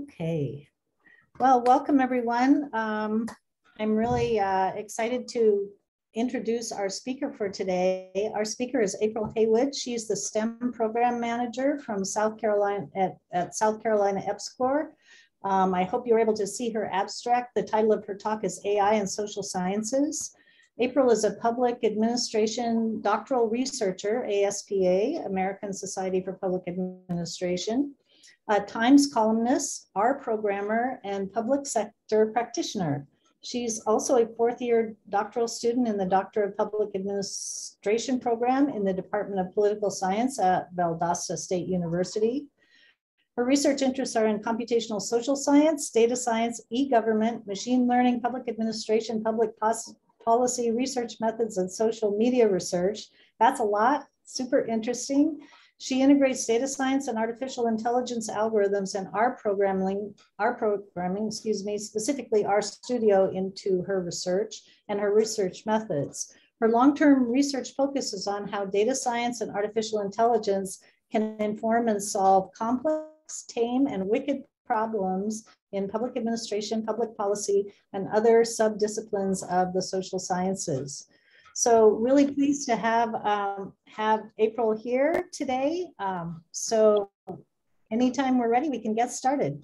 Okay. Well, welcome everyone. Um, I'm really uh, excited to introduce our speaker for today. Our speaker is April Heyward. She's the STEM program manager from South Carolina at, at South Carolina EPSCoR. Um, I hope you're able to see her abstract. The title of her talk is AI and Social Sciences. April is a public administration doctoral researcher, ASPA, American Society for Public Administration, a Times columnist, R programmer, and public sector practitioner. She's also a fourth year doctoral student in the Doctor of Public Administration program in the Department of Political Science at Valdosta State University. Her research interests are in computational social science, data science, e-government, machine learning, public administration, public policy, research methods, and social media research. That's a lot, super interesting. She integrates data science and artificial intelligence algorithms and R programming, R programming, excuse me, specifically R Studio into her research and her research methods. Her long-term research focuses on how data science and artificial intelligence can inform and solve complex, tame, and wicked problems in public administration, public policy, and other sub-disciplines of the social sciences. So really pleased to have, um, have April here today. Um, so anytime we're ready, we can get started.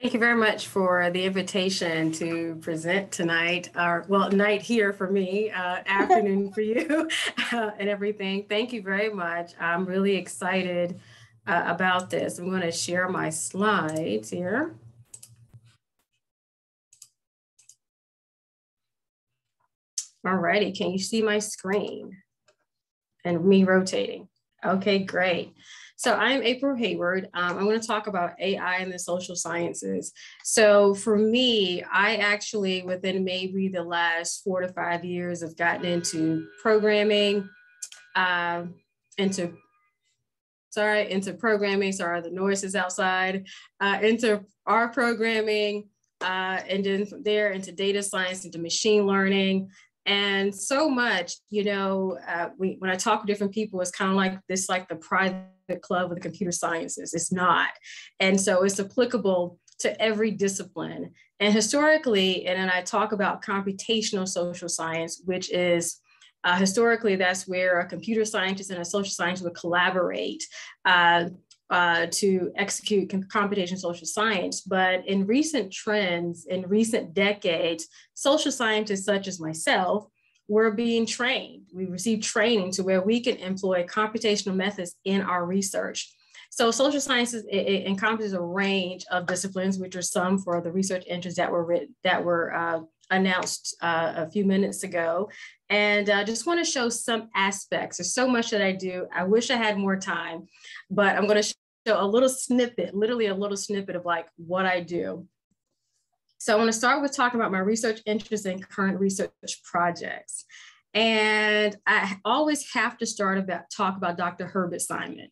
Thank you very much for the invitation to present tonight, or well, night here for me, uh, afternoon for you, uh, and everything. Thank you very much. I'm really excited uh, about this. I'm going to share my slides here. Alrighty, can you see my screen and me rotating? Okay, great. So I'm April Heyward. Um, I'm going to talk about AI and the social sciences. So for me, I actually, within maybe the last four to five years, have gotten into programming, uh, into sorry, into programming. Sorry, the noises outside. Uh, into R programming, uh, and then from there into data science, into machine learning, and so much. You know, uh, we, when I talk to different people, it's kind of like this, like the private club of the computer sciences. It's not, and so it's applicable to every discipline. And historically, and then I talk about computational social science, which is uh, historically, that's where a computer scientist and a social scientist would collaborate uh, uh, to execute computational social science. But in recent trends, in recent decades, social scientists such as myself were being trained. We received training to where we can employ computational methods in our research. So social sciences it, it encompasses a range of disciplines, which are some for the research interests that were written, that were uh, announced uh, a few minutes ago. And I uh, just want to show some aspects. There's so much that I do. I wish I had more time, but I'm going to show a little snippet, literally a little snippet of like what I do. So I want to start with talking about my research interests and current research projects. And I always have to start about talk about Dr. Herbert Simon.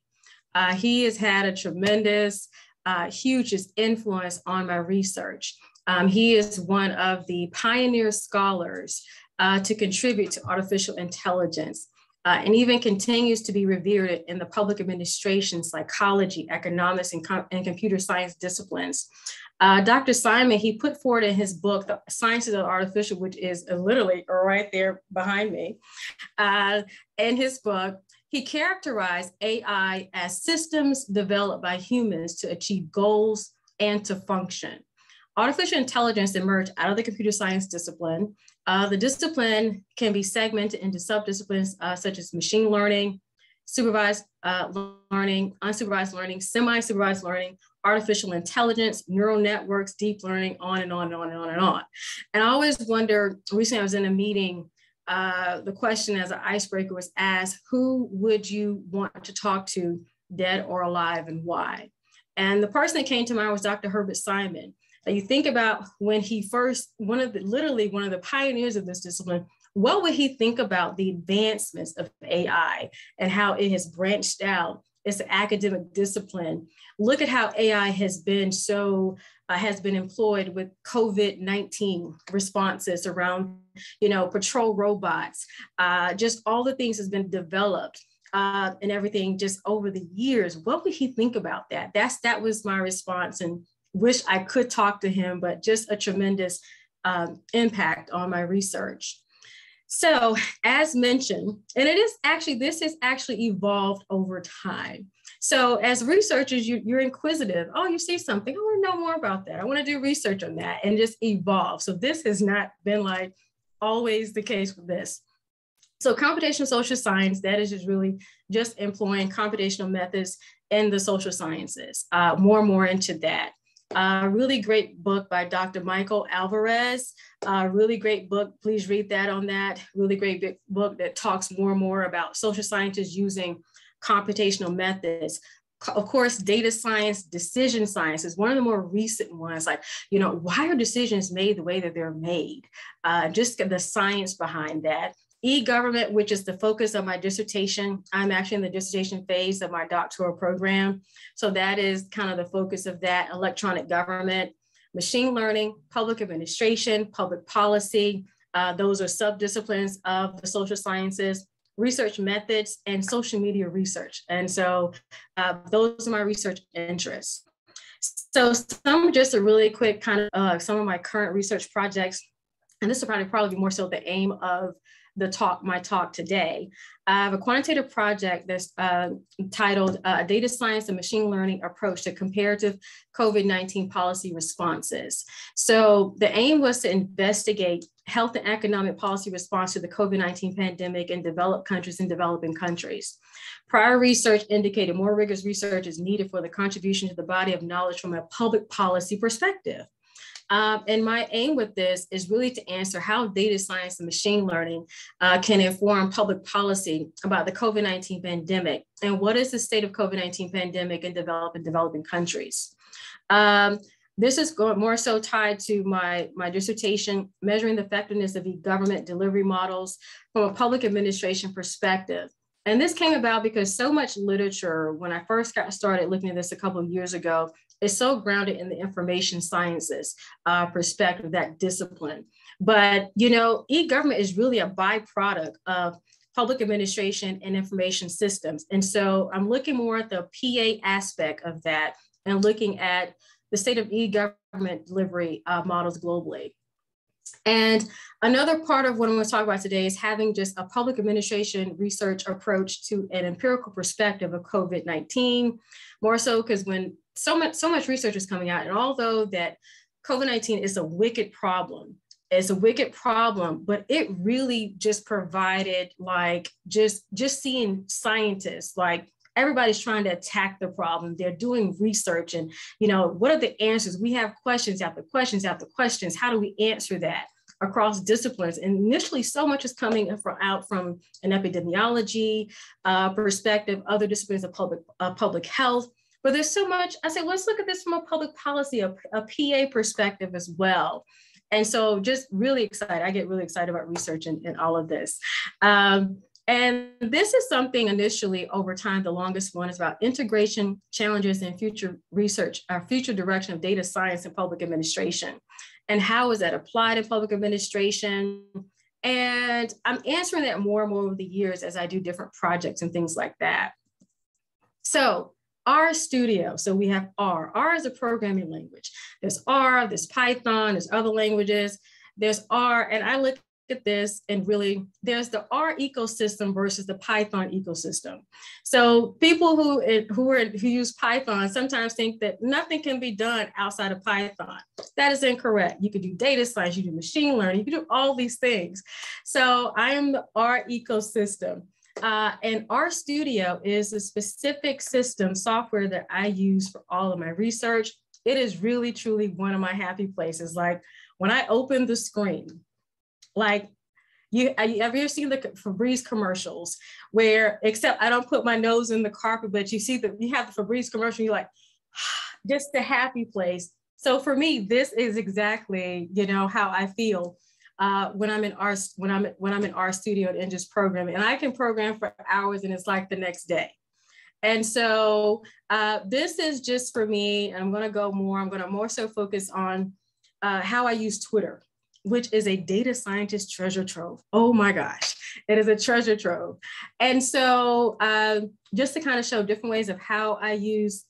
Uh, he has had a tremendous, uh, huge influence on my research. Um, he is one of the pioneer scholars uh, to contribute to artificial intelligence uh, and even continues to be revered in the public administration, psychology, economics, and, com and computer science disciplines. Uh, Dr. Simon, he put forward in his book, The Sciences of Artificial, which is literally right there behind me. Uh, in his book, he characterized AI as systems developed by humans to achieve goals and to function. Artificial intelligence emerged out of the computer science discipline. Uh, the discipline can be segmented into subdisciplines uh, such as machine learning, supervised uh, learning, unsupervised learning, semi-supervised learning, artificial intelligence, neural networks, deep learning, on and on and on and on and on. And I always wonder, recently I was in a meeting, uh, the question as an icebreaker was asked, who would you want to talk to, dead or alive, and why? And the person that came to mind was Dr. Herbert Simon. You think about when he first, one of the, literally one of the pioneers of this discipline, what would he think about the advancements of AI and how it has branched out it's an academic discipline? Look at how AI has been so, uh, has been employed with COVID-19 responses around, you know, patrol robots, uh, just all the things has been developed uh, and everything just over the years, what would he think about that? That's that was my response, and wish I could talk to him, but just a tremendous um, impact on my research. So, as mentioned, and it is actually this has actually evolved over time. So, as researchers, you, you're inquisitive. Oh, you see something. I want to know more about that. I want to do research on that, and just evolve. So, this has not been like always the case with this. So computational social science, that is just really just employing computational methods in the social sciences, uh, more and more into that. A uh, really great book by Dr. Michael Alvarez. A really great book. Please read that on that. Really great book that talks more and more about social scientists using computational methods. Of course, data science, decision science is one of the more recent ones. Like, you know, why are decisions made the way that they're made? Uh, just the science behind that e-government, which is the focus of my dissertation. I'm actually in the dissertation phase of my doctoral program. So that is kind of the focus of that electronic government, machine learning, public administration, public policy. Uh, those are subdisciplines of the social sciences, research methods, and social media research. And so uh, those are my research interests. So some just a really quick kind of uh, some of my current research projects, and this will probably probably be more so the aim of the talk, my talk today. I have a quantitative project that's uh, titled uh, Data Science and Machine Learning Approach to Comparative COVID-19 Policy Responses. So the aim was to investigate health and economic policy response to the COVID-19 pandemic in developed countries and developing countries. Prior research indicated more rigorous research is needed for the contribution to the body of knowledge from a public policy perspective. Um, and my aim with this is really to answer how data science and machine learning uh, can inform public policy about the COVID-19 pandemic and what is the state of COVID-19 pandemic in developing developing countries. Um, this is more so tied to my, my dissertation, measuring the effectiveness of e-government delivery models from a public administration perspective. And this came about because so much literature, when I first got started looking at this a couple of years ago, is so grounded in the information sciences uh, perspective, that discipline. But, you know, e-government is really a byproduct of public administration and information systems. And so I'm looking more at the PA aspect of that and looking at the state of e-government delivery uh, models globally. And another part of what I'm going to talk about today is having just a public administration research approach to an empirical perspective of COVID-19, more so because when so much, so much research is coming out, and although that COVID-19 is a wicked problem, it's a wicked problem, but it really just provided like just just seeing scientists like everybody's trying to attack the problem. They're doing research and you know what are the answers? We have questions after questions after questions. How do we answer that across disciplines? And initially so much is coming from, out from an epidemiology uh, perspective other disciplines of public uh, public health but there's so much i said let's look at this from a public policy a, a pa perspective as well and so just really excited i get really excited about research and, and all of this um, and this is something initially over time, the longest one is about integration challenges and future research, our future direction of data science and public administration. And how is that applied in public administration? And I'm answering that more and more over the years as I do different projects and things like that. So R Studio, so we have R. R is a programming language. There's R, there's Python, there's other languages. There's R, and I look at this and really there's the R ecosystem versus the Python ecosystem. So people who who are who use Python sometimes think that nothing can be done outside of Python. That is incorrect. You can do data science, you do machine learning, you can do all these things. So I am the R ecosystem. Uh, and R Studio is a specific system software that I use for all of my research. It is really, truly one of my happy places. Like when I open the screen, like you have you ever seen the Febreze commercials where except I don't put my nose in the carpet, but you see that you have the Febreze commercial, you're like, just the happy place. So for me, this is exactly you know how I feel uh, when I'm in R when I'm when I'm in R Studio and just programming, and I can program for hours, and it's like the next day. And so uh, this is just for me. And I'm going to go more. I'm going to more so focus on uh, how I use Twitter which is a data scientist treasure trove. Oh my gosh. It is a treasure trove. And so um, just to kind of show different ways of how I use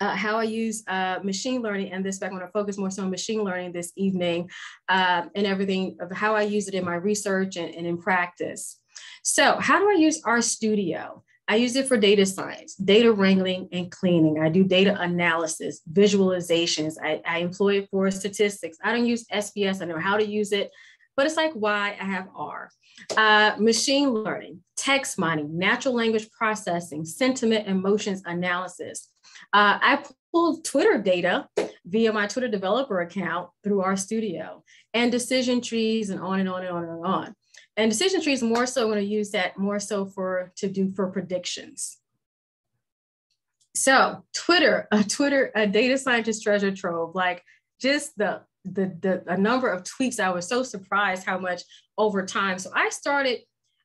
uh, how I use uh, machine learning and this back. I'm going to focus more so on machine learning this evening uh, and everything of how I use it in my research and, and in practice. So how do I use RStudio? I use it for data science, data wrangling and cleaning. I do data analysis, visualizations. I, I employ it for statistics. I don't use SPSS. I know how to use it, but it's like why I have R. Uh, machine learning, text mining, natural language processing, sentiment emotions analysis. Uh, I pulled Twitter data via my Twitter developer account through RStudio and decision trees and on and on and on and on. And decision trees more so going to use that more so for to do for predictions. So Twitter, a Twitter, a data scientist treasure trove, like just the the the a number of tweets. I was so surprised how much over time. So I started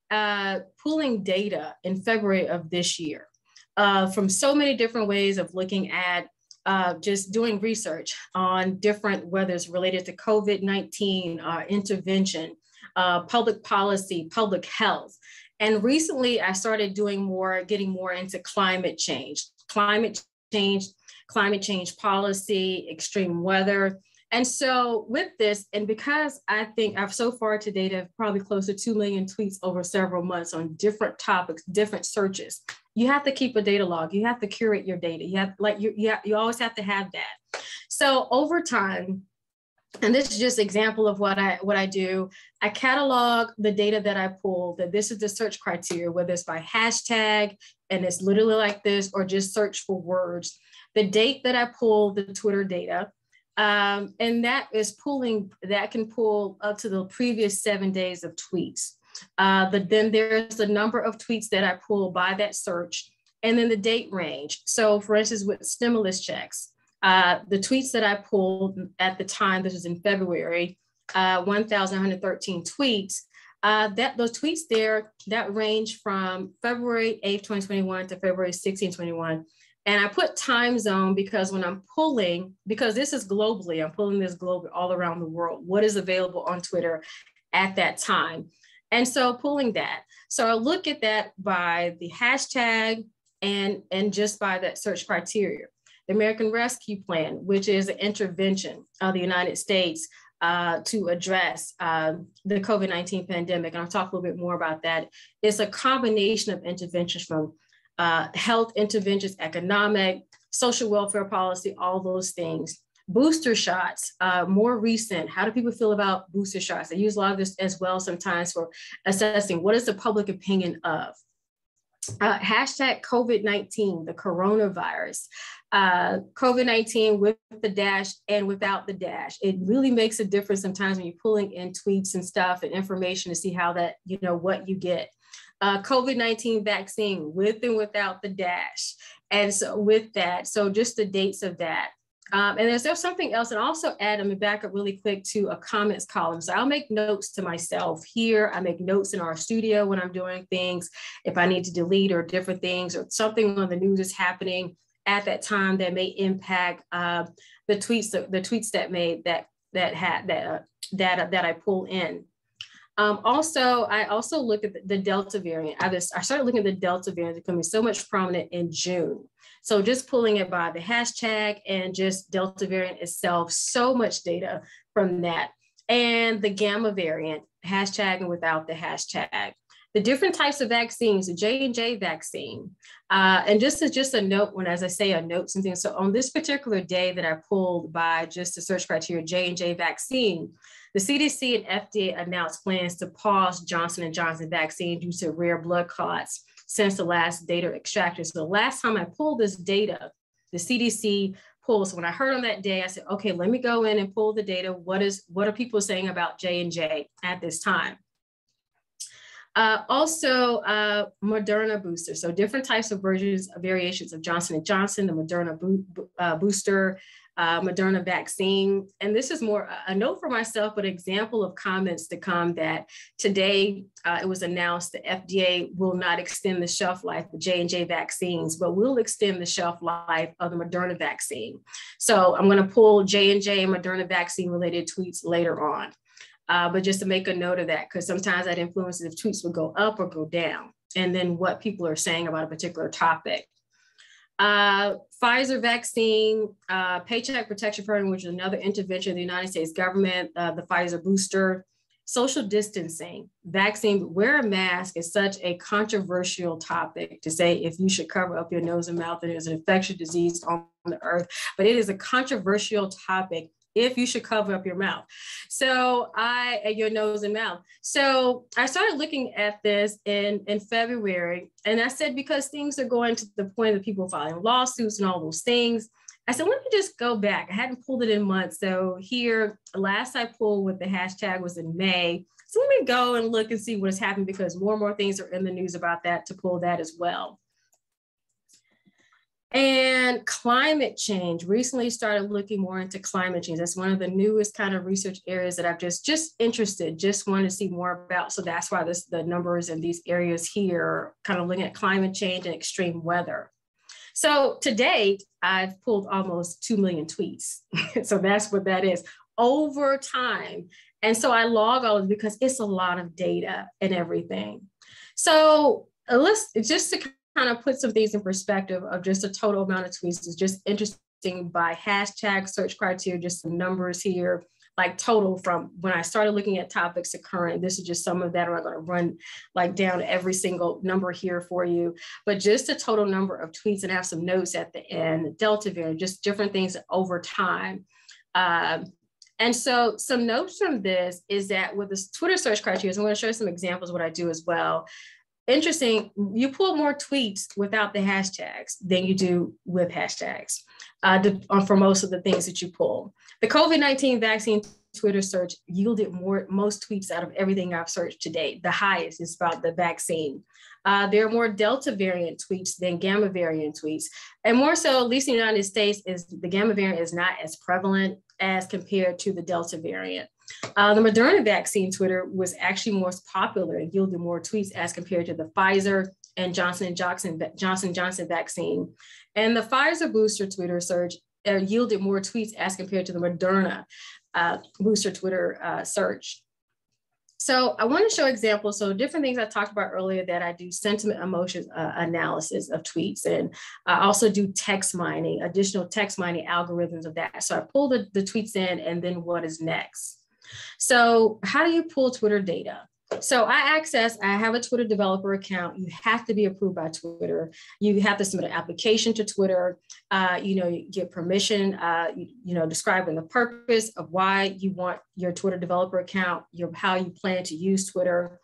uh, pulling data in February of this year uh, from so many different ways of looking at uh, just doing research on different, whether it's related to COVID 19, uh, intervention, uh, public policy, public health. And recently I started doing more, getting more into climate change, climate change, climate change policy, extreme weather. And so with this, and because I think I've so far to date have probably close to 2 million tweets over several months on different topics, different searches, you have to keep a data log. You have to curate your data. You have like you, you, have, you always have to have that. So over time, and this is just example of what I what I do. I catalog the data that I pull. That this is the search criteria, whether it's by hashtag and it's literally like this, or just search for words. The date that I pull the Twitter data, um, and that is pulling that can pull up to the previous seven days of tweets. Uh, but then there's the number of tweets that I pull by that search, and then the date range. So, for instance, with stimulus checks, uh, the tweets that I pulled at the time, this was in February, uh, 1,113 tweets. Uh, that those tweets there that range from February 8th, 2021 to February 16, 21. And I put time zone because when I'm pulling, because this is globally, I'm pulling this globally all around the world, what is available on Twitter at that time. And so pulling that. So I look at that by the hashtag and, and just by that search criteria the American Rescue Plan, which is an intervention of the United States uh, to address uh, the COVID 19 pandemic. And I'll talk a little bit more about that. It's a combination of interventions from uh, health interventions, economic, social welfare policy, all those things. Booster shots, uh, more recent. How do people feel about booster shots? I use a lot of this as well sometimes for assessing what is the public opinion of. Uh, hashtag COVID 19, the coronavirus uh, COVID 19 with the dash and without the dash. It really makes a difference sometimes when you're pulling in tweets and stuff and information to see how that, you know, what you get. Uh, COVID 19 vaccine with and without the dash. And so, with that, so just the dates of that. Um, and there's, there's something else, and also add, let me back up really quick to a comments column. So I'll make notes to myself here. I make notes in RStudio when I'm doing things, if I need to delete or different things or something on the news is happening at that time that may impact uh, the tweets, the, the, tweets that made that that had that uh, data that I pull in. Um, also, I also look at the, the Delta variant. I, just, I started looking at the Delta variant becoming so much prominent in June. So just pulling it by the hashtag and just Delta variant itself, so much data from that. And the Gamma variant, hashtag and without the hashtag the different types of vaccines, the J&J vaccine. Uh, and just as just a note, when as I say a note, something, so on this particular day that I pulled by just the search criteria J&J vaccine, the CDC and FDA announced plans to pause Johnson & Johnson vaccine due to rare blood clots since the last data extracted. So the last time I pulled this data, the CDC pulled. So when I heard on that day, I said, okay, let me go in and pull the data. What is what are people saying about J&J at this time? Uh, also, uh, Moderna booster. So different types of versions, variations of Johnson & Johnson, the Moderna bo uh, booster, uh, Moderna vaccine. And this is more a note for myself, but example of comments to come that today uh, it was announced the FDA will not extend the shelf life of J&J vaccines, but will extend the shelf life of the Moderna vaccine. So I'm gonna pull J&J and Moderna vaccine related tweets later on. uh, but just to make a note of that, because sometimes that influences if tweets would go up or go down, and then what people are saying about a particular topic. Uh, Pfizer vaccine, uh, Paycheck Protection Program, which is another intervention of the United States government, uh, the Pfizer booster, social distancing, vaccine, wear a mask is such a controversial topic to say if you should cover up your nose and mouth and there's an infectious disease on the earth, but it is a controversial topic if you should cover up your mouth. So I, your nose and mouth. So I started looking at this in, in February and I said, because things are going to the point of people filing lawsuits and all those things, I said, let me just go back. I hadn't pulled it in months. So here, last I pulled with the hashtag was in May. So let me go and look and see what has happened because more and more things are in the news about that to pull that as well. And climate change, recently started looking more into climate change. That's one of the newest kind of research areas that I've just, just interested, just wanted to see more about. So that's why this, the numbers in these areas here, kind of looking at climate change and extreme weather. So to date, I've pulled almost 2 million tweets. so that's what that is over time. And so I log all of because it's a lot of data and everything. So uh, let's just to kind of put some things in perspective of just a total amount of tweets is just interesting by hashtag search criteria, just some numbers here like total from when I started looking at topics to current. This is just some of that. I'm not going to run like down every single number here for you, but just a total number of tweets and have some notes at the end, Delta variant, just different things over time. Um, and so some notes from this is that with this Twitter search criteria, I'm going to show you some examples what I do as well. Interesting, you pull more tweets without the hashtags than you do with hashtags uh, for most of the things that you pull. The COVID-19 vaccine Twitter search yielded more most tweets out of everything I've searched to date. The highest is about the vaccine. Uh, there are more Delta variant tweets than Gamma variant tweets. And more so, at least in the United States, is the Gamma variant is not as prevalent as compared to the Delta variant. Uh, the Moderna vaccine Twitter was actually more popular and yielded more tweets as compared to the Pfizer and Johnson & Johnson, Johnson Johnson vaccine. And the Pfizer booster Twitter search uh, yielded more tweets as compared to the Moderna uh, booster Twitter uh, search. So I want to show examples. So different things I talked about earlier that I do sentiment emotion uh, analysis of tweets. And I also do text mining, additional text mining algorithms of that. So I pull the, the tweets in and then what is next. So how do you pull Twitter data? So I access, I have a Twitter developer account. You have to be approved by Twitter. You have to submit an application to Twitter. Uh, you know, you get permission, uh, you, you, know, describing the purpose of why you want your Twitter developer account, your how you plan to use Twitter.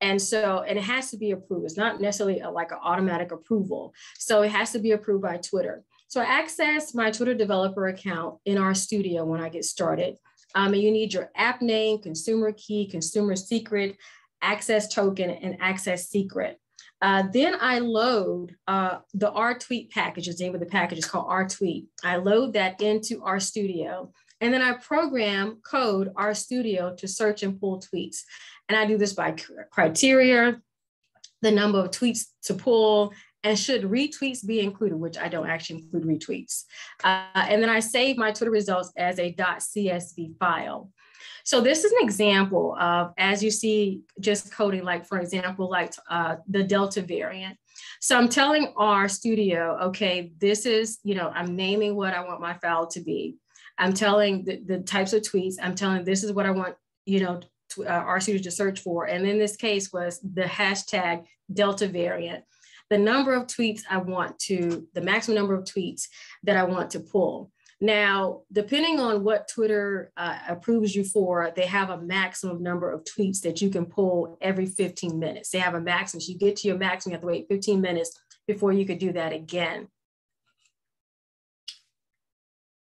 And so, and it has to be approved. It's not necessarily a, like an automatic approval. So it has to be approved by Twitter. So I access my Twitter developer account in RStudio when I get started. Um, and you need your app name, consumer key, consumer secret, access token, and access secret. Uh, then I load uh, the RTweet package. The name of the package is called RTweet. I load that into RStudio. And then I program code RStudio to search and pull tweets. And I do this by criteria, the number of tweets to pull, and should retweets be included, which I don't actually include retweets. Uh, and then I save my Twitter results as a .csv file. So this is an example of, as you see, just coding, like for example, like uh, the Delta variant. So I'm telling RStudio, okay, this is, you know, I'm naming what I want my file to be. I'm telling the, the types of tweets. I'm telling this is what I want, you know, to, uh, RStudio to search for. And in this case was the hashtag Delta variant the number of tweets I want to, the maximum number of tweets that I want to pull. Now, depending on what Twitter uh, approves you for, they have a maximum number of tweets that you can pull every 15 minutes. They have a maximum. So you get to your maximum, you have to wait 15 minutes before you could do that again.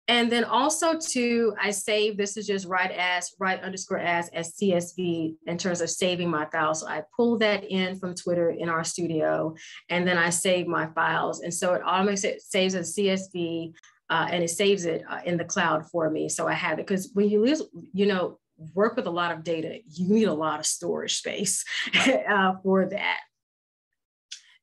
And then also to, I save, this is just write as, write underscore as, as CSV in terms of saving my files. So I pull that in from Twitter in RStudio, and then I save my files. And so it automatically saves as CSV uh, and it saves it uh, in the cloud for me. So I have it, because when you lose, you know, work with a lot of data, you need a lot of storage space uh, for that.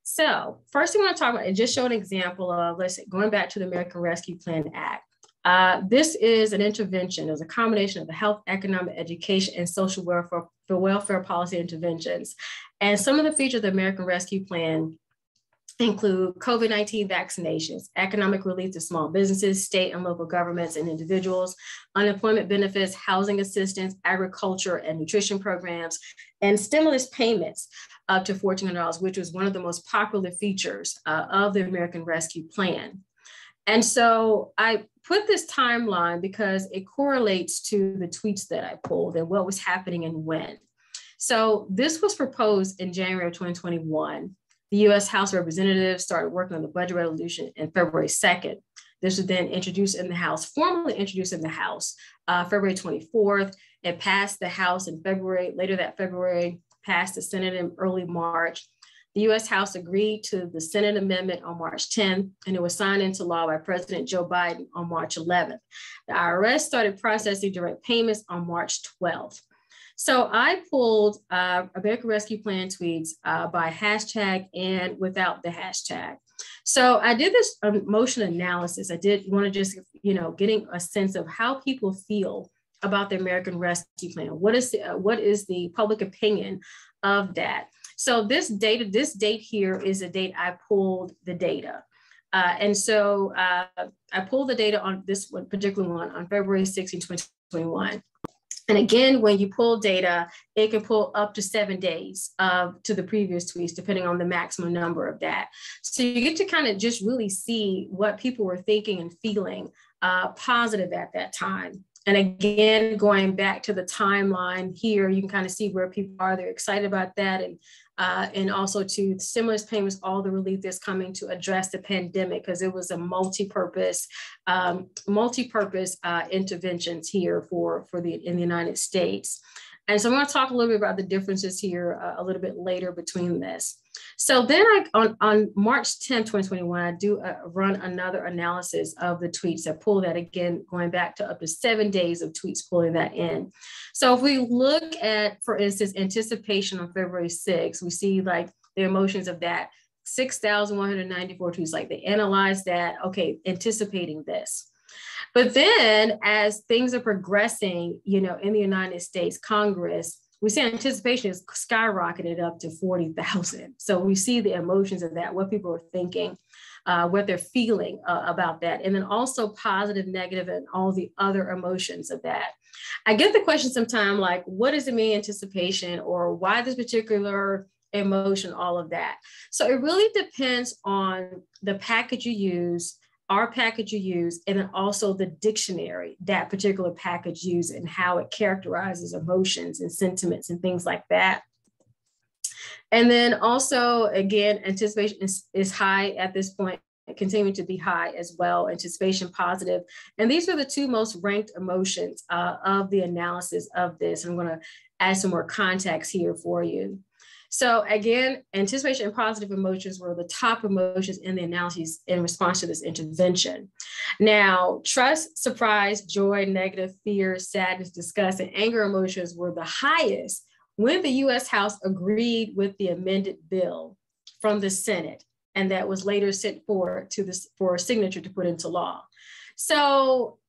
So first thing I want to talk about and just show an example of, let's say, going back to the American Rescue Plan Act Uh, this is an intervention. It's a combination of the health, economic, education, and social welfare, for welfare policy interventions. And some of the features of the American Rescue Plan include COVID 19 vaccinations, economic relief to small businesses, state and local governments and individuals, unemployment benefits, housing assistance, agriculture and nutrition programs, and stimulus payments up to $1,400, which was one of the most popular features uh, of the American Rescue Plan. And so I put this timeline because it correlates to the tweets that I pulled and what was happening and when. So this was proposed in January of 2021. The US House of Representatives started working on the budget resolution in February 2nd. This was then introduced in the House, formally introduced in the House uh, February 24th. It passed the House in February, later that February, passed the Senate in early March. The US House agreed to the Senate amendment on March 10th, and it was signed into law by President Joe Biden on March 11th. The IRS started processing direct payments on March 12th. So I pulled uh, American Rescue Plan tweets uh, by hashtag and without the hashtag. So I did this emotion analysis. I did want to just, you know, getting a sense of how people feel about the American Rescue Plan. What is the, uh, what is the public opinion of that? So this data, this date here is a date I pulled the data. Uh, and so uh, I pulled the data on this one particular one on February 16, 2021. And again, when you pull data, it can pull up to seven days uh, to the previous tweets, depending on the maximum number of that. So you get to kind of just really see what people were thinking and feeling uh, positive at that time. And again, going back to the timeline here, you can kind of see where people are. They're excited about that. And uh, and also to stimulus payments, all the relief that's coming to address the pandemic, because it was a multi-purpose, um, multi-purpose uh, interventions here for, for the in the United States. And so I'm going to talk a little bit about the differences here uh, a little bit later between this. So then I, on, on March 10, 2021, I do uh, run another analysis of the tweets. I pull that again, going back to up to seven days of tweets, pulling that in. So if we look at, for instance, anticipation on February 6th, we see like the emotions of that 6,194 tweets, like they analyze that, okay, anticipating this. But then as things are progressing, you know, in the United States Congress, we see anticipation is skyrocketed up to 40,000. So we see the emotions of that, what people are thinking, uh, what they're feeling uh, about that, and then also positive, negative, and all the other emotions of that. I get the question sometimes like, what does it mean anticipation or why this particular emotion, all of that. So it really depends on the package you use R package you use, and then also the dictionary that particular package uses and how it characterizes emotions and sentiments and things like that. And then also, again, anticipation is, is high at this point, continuing to be high as well, anticipation positive. And these are the two most ranked emotions uh, of the analysis of this. I'm going to add some more context here for you. So again, anticipation and positive emotions were the top emotions in the analyses in response to this intervention. Now, trust, surprise, joy, negative, fear, sadness, disgust, and anger emotions were the highest when the US House agreed with the amended bill from the Senate, and that was later sent forward to this for signature to put into law. So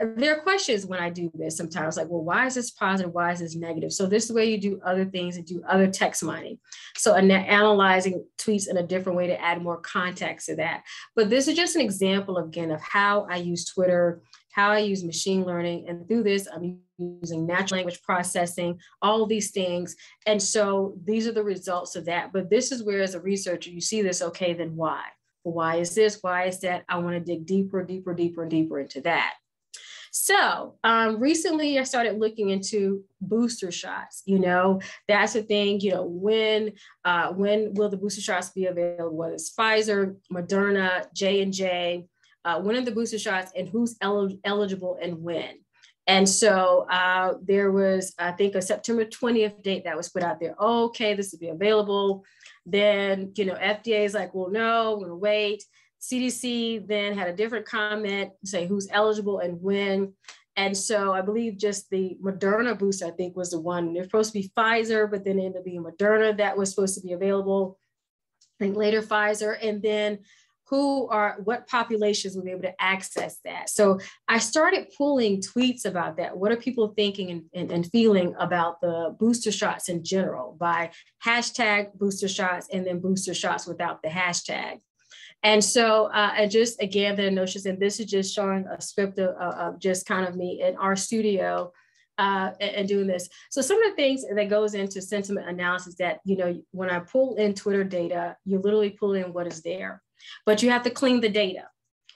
there are questions when I do this sometimes, like, well, why is this positive? Why is this negative? So this is where you do other things and do other text mining. So analyzing tweets in a different way to add more context to that. But this is just an example again of how I use Twitter, how I use machine learning, and through this, I'm using natural language processing, all these things. And so these are the results of that. But this is where, as a researcher, you see this, okay, then why? Why is this? Why is that? I want to dig deeper, deeper, deeper, and deeper into that. So um, recently I started looking into booster shots. You know, that's the thing, you know, when uh, when will the booster shots be available? Whether it's Pfizer, Moderna, J&J, uh, when are the booster shots and who's el- eligible and when? And so uh, there was, I think, a September 20th date that was put out there. Okay, this will be available. Then, you know, FDA is like, well, no, we're gonna wait. CDC then had a different comment, say who's eligible and when. And so I believe just the Moderna booster, I think, was the one. They're supposed to be Pfizer, but then it ended up being Moderna that was supposed to be available. I think later Pfizer. And then who are what populations will be able to access that. So I started pulling tweets about that. What are people thinking and, and, and, feeling about the booster shots in general by hashtag booster shots and then booster shots without the hashtag. And so uh, I just again the notions, and this is just showing a script of, of just kind of me in RStudio uh, and, and, doing this. So some of the things that goes into sentiment analysis that, you know, when I pull in Twitter data, you literally pull in what is there but you have to clean the data.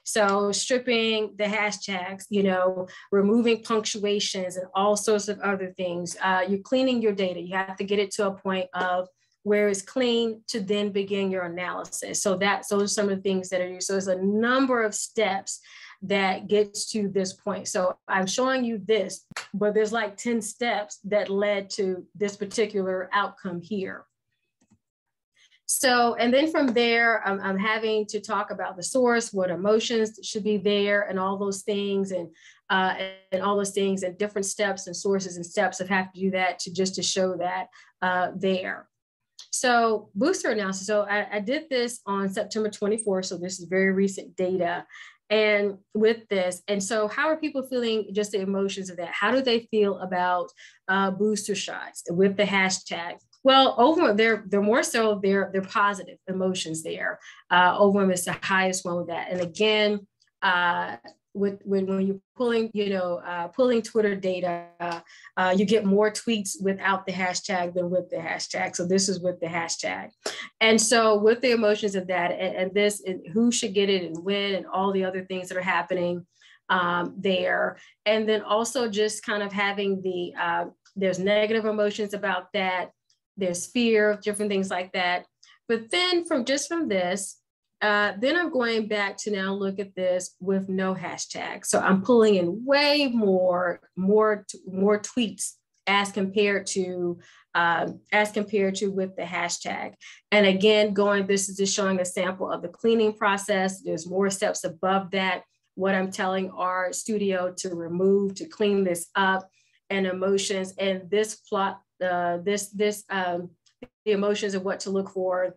So stripping the hashtags, you know, removing punctuations and all sorts of other things. Uh, you're cleaning your data. You have to get it to a point of where it's clean to then begin your analysis. So that's those are some of the things that are used. So there's a number of steps that gets to this point. So I'm showing you this, but there's like 10 steps that led to this particular outcome here. So, and then from there, I'm, I'm, having to talk about the source, what emotions should be there, and all those things, and uh, and all those things, and different steps and sources and steps of have to do that to just to show that uh, there. So, booster analysis. So, I, I did this on September 24th. So, this is very recent data. And with this, and so how are people feeling? Just the emotions of that. How do they feel about uh, booster shots with the hashtag? Well, over they're they're more so they're they're positive emotions there. Uh, Overwhelm is the highest one with that. And again, uh, with when, when you're pulling, you know, uh, pulling Twitter data, uh, you get more tweets without the hashtag than with the hashtag. So this is with the hashtag. And so with the emotions of that and, and this and who should get it and when and all the other things that are happening um, there. And then also just kind of having the, uh, there's negative emotions about that there's fear, different things like that. But then from just from this, uh, then I'm going back to now look at this with no hashtag. So I'm pulling in way more, more, more tweets as compared to um, as compared to with the hashtag. And again, going, this is just showing a sample of the cleaning process. There's more steps above that. What I'm telling RStudio to remove, to clean this up and emotions. And this plot uh, this this um, the emotions of what to look for,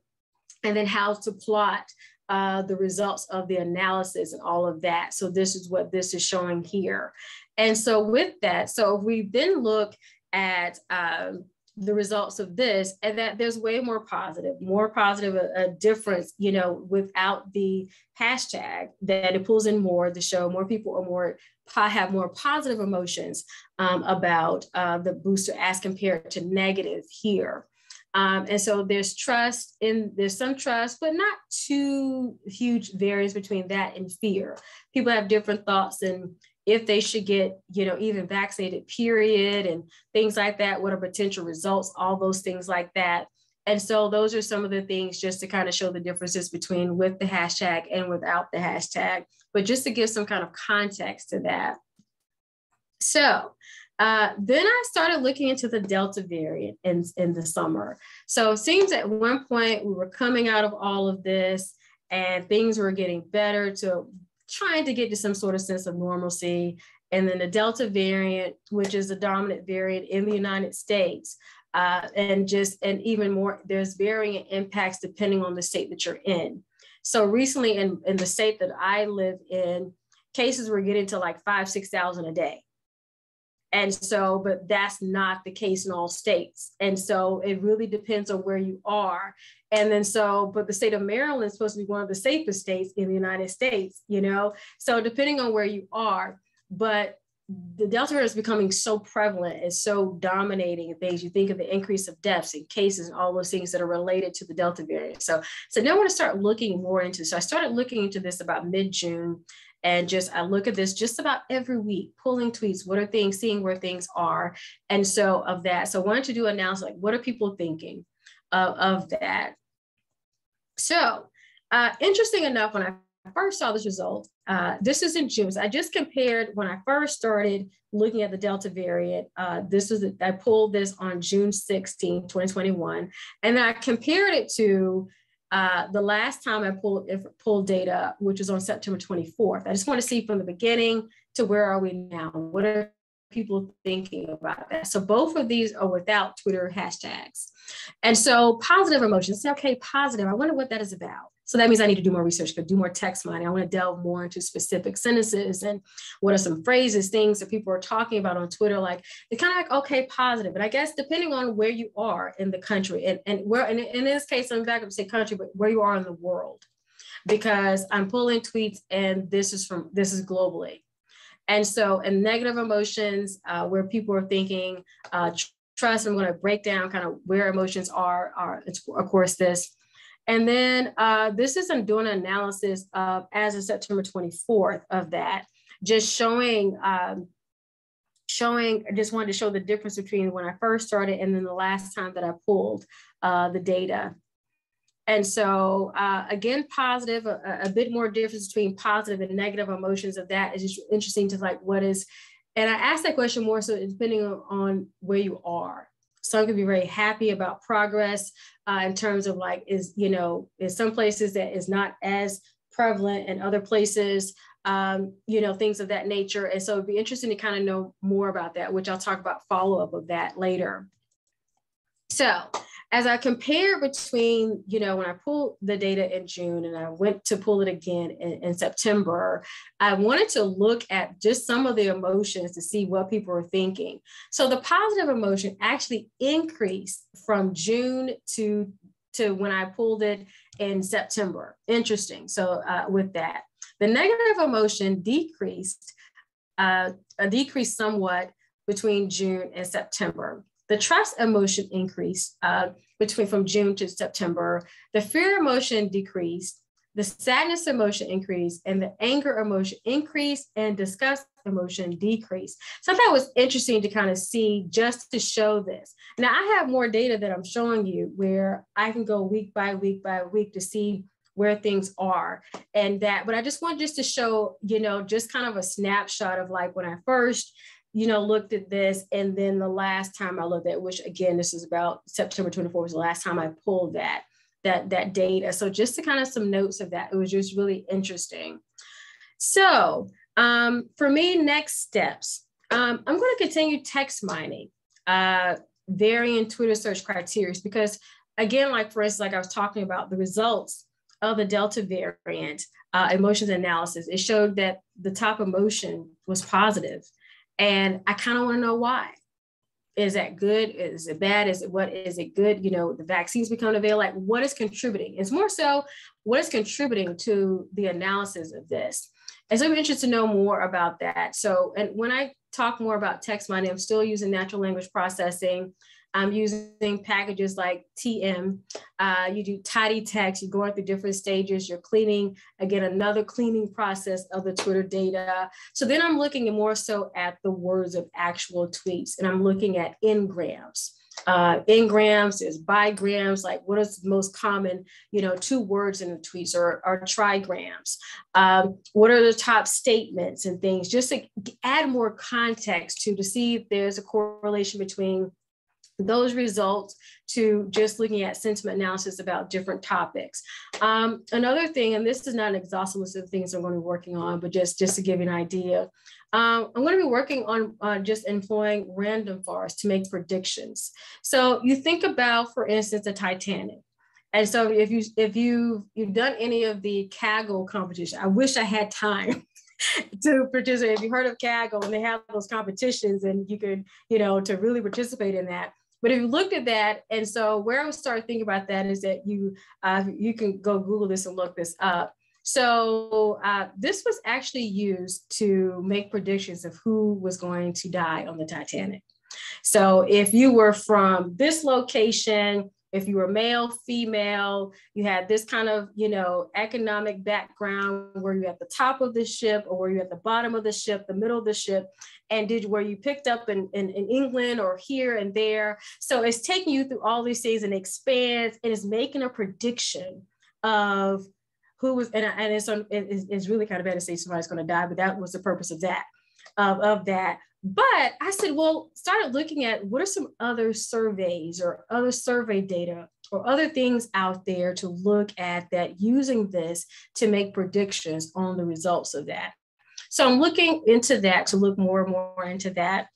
and then how to plot uh, the results of the analysis and all of that. So this is what this is showing here. And so with that, so if we then look at um, the results of this and that there's way more positive more positive a, a, difference you know without the hashtag that it pulls in more to show more people are more have more positive emotions um, about uh, the booster as compared to negative here. Um, and so there's trust in there's some trust, but not too huge variance between that and fear. People have different thoughts and if they should get, you know, even vaccinated, period, and things like that. What are potential results? All those things like that. And so those are some of the things just to kind of show the differences between with the hashtag and without the hashtag, but just to give some kind of context to that. So uh, then I started looking into the Delta variant in, in the summer. So it seems at one point we were coming out of all of this and things were getting better to trying to get to some sort of sense of normalcy. And then the Delta variant, which is the dominant variant in the United States, uh, and just and even more there's varying impacts depending on the state that you're in so recently in, in the state that i live in cases were getting to like five six thousand a day and so but that's not the case in all states and so it really depends on where you are and then so but the state of maryland is supposed to be one of the safest states in the united states you know so depending on where you are but the Delta variant is becoming so prevalent and so dominating things. You think of the increase of deaths and cases and all those things that are related to the Delta variant. So, so now I want to start looking more into. So I started looking into this about mid-June, and just I look at this just about every week, pulling tweets. What are things, seeing where things are, and so of that. So I wanted to do an analysis like what are people thinking of, of that. So uh, interesting enough, when I first saw this result, uh, this is in June. So I just compared when I first started looking at the Delta variant. Uh, this is I pulled this on June 16, 2021, and then I compared it to uh, the last time I pulled pulled data, which was on September 24th. I just want to see from the beginning to where are we now? What are people thinking about that. So both of these are without Twitter hashtags. And so positive emotions, say, okay, positive. I wonder what that is about. So that means I need to do more research, do more text mining. I want to delve more into specific sentences and what are some phrases, things that people are talking about on Twitter. Like it's kind of like, okay, positive. But I guess depending on where you are in the country and, and where, and in this case, I'm back up say country, but where you are in the world, because I'm pulling tweets and this is from, this is globally. And so, in negative emotions, uh, where people are thinking, uh, trust, I'm going to break down kind of where emotions are, are of course, this and then uh, this is I'm doing an analysis of as of September 24th of that, just showing, um, showing, I just wanted to show the difference between when I first started and then the last time that I pulled uh, the data. And so uh, again, positive, a, a, bit more difference between positive and negative emotions of that is just interesting to like what is, and I asked that question more so depending on, on where you are. Some could be very happy about progress uh, in terms of like is you know in some places that is not as prevalent and other places um, you know things of that nature. And so it'd be interesting to kind of know more about that which i'll talk about follow-up of that later. So as I compare between, you know, when I pulled the data in June and I went to pull it again in, in, September, I wanted to look at just some of the emotions to see what people were thinking. So the positive emotion actually increased from June to, to when I pulled it in September. Interesting. So uh, with that, the negative emotion decreased, uh, decreased somewhat between June and September. The trust emotion increased uh, between from June to September. The fear emotion decreased. The sadness emotion increased, and the anger emotion increased, and disgust emotion decreased. So it was interesting to kind of see just to show this. Now I have more data that I'm showing you where I can go week by week by week to see where things are and that but i just want just to show you know just kind of a snapshot of like when i first you know, looked at this. And then the last time I looked at, which again, this is about September 24th was the last time I pulled that, that, that data. So just to kind of some notes of that, it was just really interesting. So um, for me, next steps, um, I'm going to continue text mining, uh, varying Twitter search criteria because again, like for instance, like I was talking about the results of the Delta variant uh, emotions analysis, it showed that the top emotion was positive. And I kind of want to know why. Is that good? Is it bad? Is it what is it good? You know, the vaccines become available. Like what is contributing? It's more so what is contributing to the analysis of this. And so I'm interested to know more about that. So, and when I talk more about text mining, I'm still using natural language processing. I'm using packages like TM. Uh, you do tidy text, you're going through different stages, you're cleaning, again, another cleaning process of the Twitter data. So then I'm looking more so at the words of actual tweets and I'm looking at n-grams. Uh, n-grams is bigrams, like what is the most common, you know, two words in the tweets or, or trigrams. Um, what are the top statements and things, just to add more context to, to see if there's a correlation between those results to just looking at sentiment analysis about different topics. Um, another thing, and this is not an exhaustive list of things I'm going to be working on, but just, just to give you an idea, um, I'm going to be working on just employing random forests to make predictions. So you think about, for instance, the Titanic. And so if you if you you've done any of the Kaggle competition, I wish I had time to participate. If you heard of Kaggle and they have those competitions and you could, you know, to really participate in that. But if you looked at that, and so where I would start thinking about that is that you uh, you can go Google this and look this up. So uh, this was actually used to make predictions of who was going to die on the Titanic. So if you were from this location, if you were male, female, you had this kind of, you know, economic background, were you at the top of the ship or were you at the bottom of the ship, the middle of the ship, and did were you picked up in, in, in England or here and there. So it's taking you through all these things and expands and is making a prediction of who was, and, and it's, it's, it's really kind of bad to say somebody's going to die, but that was the purpose of that, of, of that. But I said, well, started looking at what are some other surveys or other survey data or other things out there to look at that using this to make predictions on the results of that. So I'm looking into that to look more and more into that.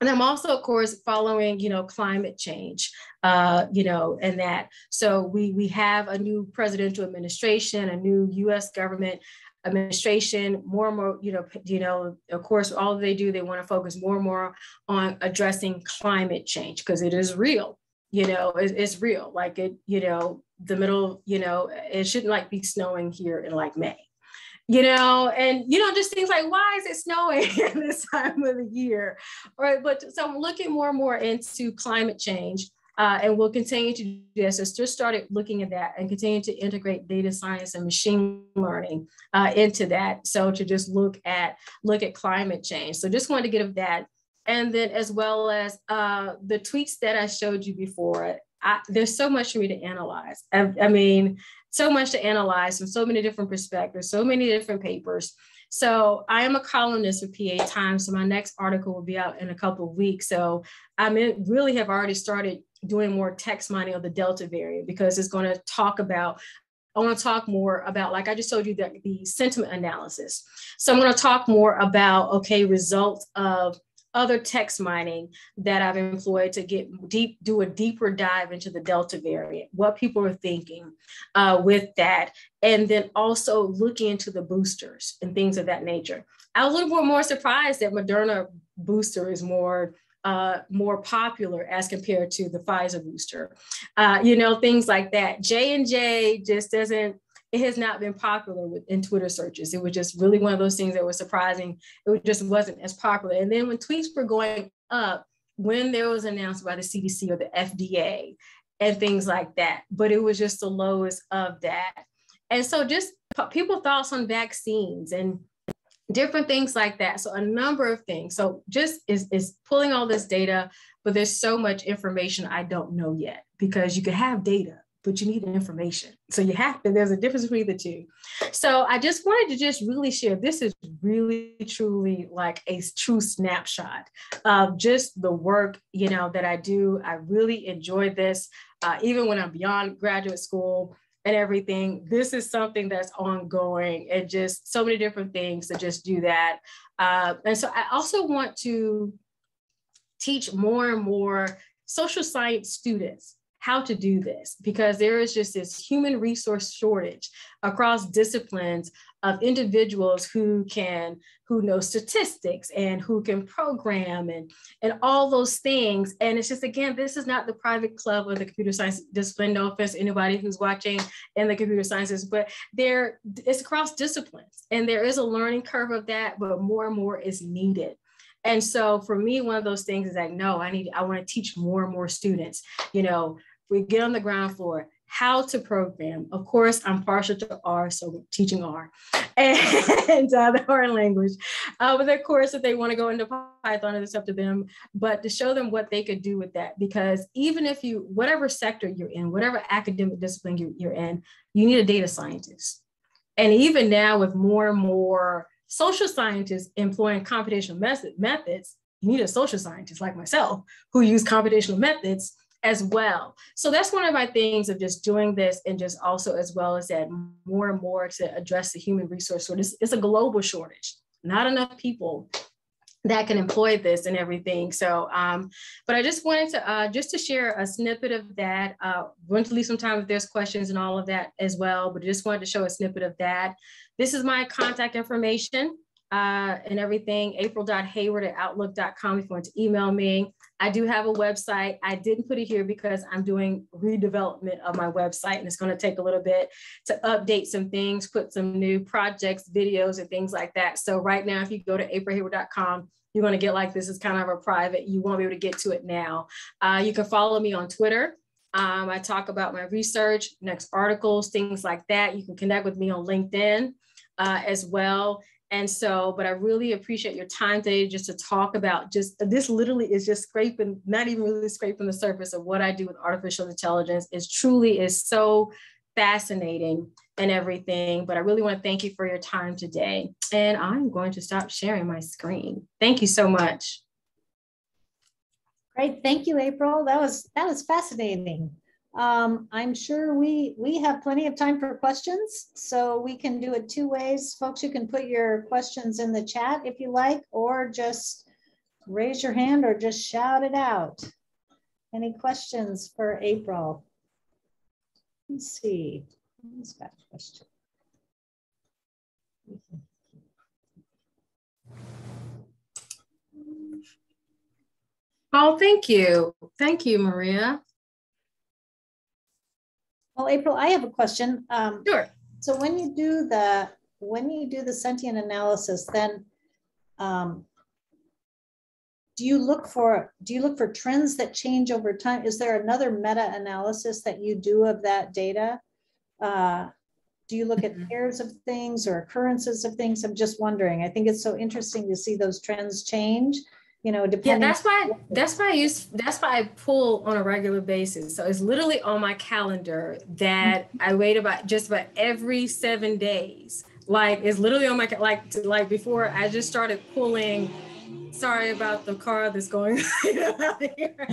and I'm also, of course, following, you know, climate change, uh, you know, and that. So we we have a new presidential administration, a new U.S. government administration, more and more, you know, you know, of course, all they do, they want to focus more and more on addressing climate change because it is real. You know, it, it's real. Like it, you know, the middle, you know, it shouldn't like be snowing here in like May you know, and you know, just things like why is it snowing this time of the year? Right. But so I'm looking more and more into climate change. Uh, and we'll continue to do this. So just started looking at that and continue to integrate data science and machine learning uh, into that. So to just look at look at climate change. So just wanted to get of that, and then as well as uh, the tweets that I showed you before. I, there's so much for me to analyze. I, I mean, so much to analyze from so many different perspectives, so many different papers. So I am a columnist for PA Times. So my next article will be out in a couple of weeks. So I mean, really have already started doing more text mining of the Delta variant because it's going to talk about I want to talk more about, like I just told you, that the sentiment analysis. So I'm going to talk more about, okay, results of other text mining that I've employed to get deep, do a deeper dive into the Delta variant, what people are thinking uh, with that, and then also looking into the boosters and things of that nature. I was a little bit more surprised that Moderna booster is more uh, more popular as compared to the Pfizer booster. Uh, you know, things like that. J and J just doesn't it has not been popular with, in Twitter searches. It was just really one of those things that was surprising. It just wasn't as popular. And then when tweets were going up, when there was announced by the CDC or the FDA and things like that, but it was just the lowest of that. And so just people thoughts on vaccines and different things like that. So a number of things. So just is, is pulling all this data, but there's so much information I don't know yet because you could have data, but you need information. So you have to, there's a difference between the two. So I just wanted to just really share, this is really truly like a true snapshot of just the work, you know, that I do. I really enjoy this, uh, even when I'm beyond graduate school and everything. This is something that's ongoing and just so many different things to just do that. Uh, and so I also want to teach more and more social science students how to do this because there is just this human resource shortage across disciplines of individuals who can who know statistics and who can program and and all those things. And it's just again this is not the private club of the computer science discipline no offense anybody who's watching in the computer sciences but there it's across disciplines and there is a learning curve of that but more and more is needed. And so for me, one of those things is like, no, I need, I want to teach more and more students, you know, we get on the ground floor, how to program. Of course, I'm partial to R, so teaching R and uh, the foreign language. Uh, but of course, if they want to go into Python, it's up to them. But to show them what they could do with that, because even if you, whatever sector you're in, whatever academic discipline you're, you're in, you need a data scientist. And even now, with more and more social scientists employing computational method, methods, you need a social scientist like myself who use computational methods as well. So that's one of my things of just doing this and just also as well as that more and more to address the human resource shortage. It's a global shortage, not enough people that can employ this and everything. So, um, but I just wanted to uh, just to share a snippet of that. Uh, going to leave some time if there's questions and all of that as well, but I just wanted to show a snippet of that. This is my contact information uh, and everything, april.heyward at outlook.com if you want to email me. I do have a website. I didn't put it here because I'm doing redevelopment of my website and it's going to take a little bit to update some things, put some new projects, videos, and things like that. So right now, if you go to aprilheyward.com, you're going to get like this is kind of a private. You won't be able to get to it now. Uh, you can follow me on Twitter. Um, I talk about my research, next articles, things like that. You can connect with me on LinkedIn uh, as well. And so, but I really appreciate your time today just to talk about just this literally is just scraping, not even really scraping the surface of what I do with artificial intelligence. Is truly is so fascinating and everything. But I really want to thank you for your time today. And I'm going to stop sharing my screen. Thank you so much. Great. Thank you, April. That was that was fascinating. Um, I'm sure we, we have plenty of time for questions, so we can do it two ways. Folks, you can put your questions in the chat if you like, or just raise your hand or just shout it out. Any questions for April? Let's see. Who's got a question? Oh, thank you. Thank you, Maria. Well, April, I have a question. Um, Sure. so when you do the, when you do the sentiment analysis, then um, do you look for, do you look for trends that change over time? Is there another meta-analysis that you do of that data? Uh, do you look at Mhm. pairs of things or occurrences of things? I'm just wondering. I think it's so interesting to see those trends change, you know, Yeah, that's why that's why I use that's why I pull on a regular basis. So it's literally on my calendar that I wait about just about every seven days. Like it's literally on my like like before I just started pulling. Sorry about the car that's going out here,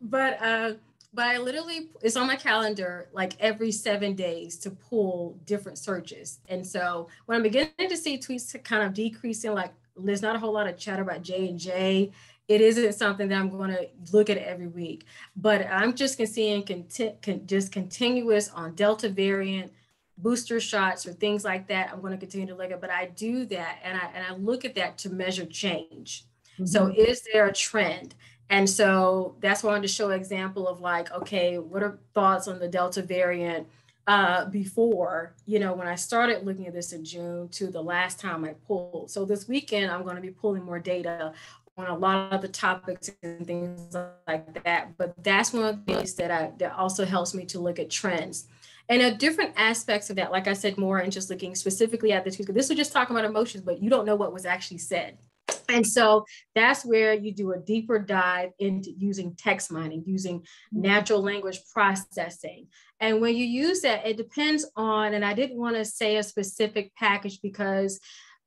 but uh, but I literally it's on my calendar like every seven days to pull different searches. And so when I'm beginning to see tweets to kind of decreasing, like there's not a whole lot of chatter about J and J. It isn't something that I'm going to look at every week, but I'm just seeing conti- con- just continuous on Delta variant booster shots or things like that. I'm going to continue to look at, but I do that and I and I look at that to measure change. So mm-hmm. is there a trend? And so that's why I wanted to show an example of like, okay, what are thoughts on the Delta variant uh, before, you know, when I started looking at this in June to the last time I pulled. So this weekend, I'm going to be pulling more data on a lot of the topics and things like that. But that's one of the things that I that also helps me to look at trends. And at different aspects of that, like I said, more and just looking specifically at the two, this was just talking about emotions, but you don't know what was actually said. And so that's where you do a deeper dive into using text mining, using mm-hmm. natural language processing. And when you use that, it depends on, and I didn't want to say a specific package because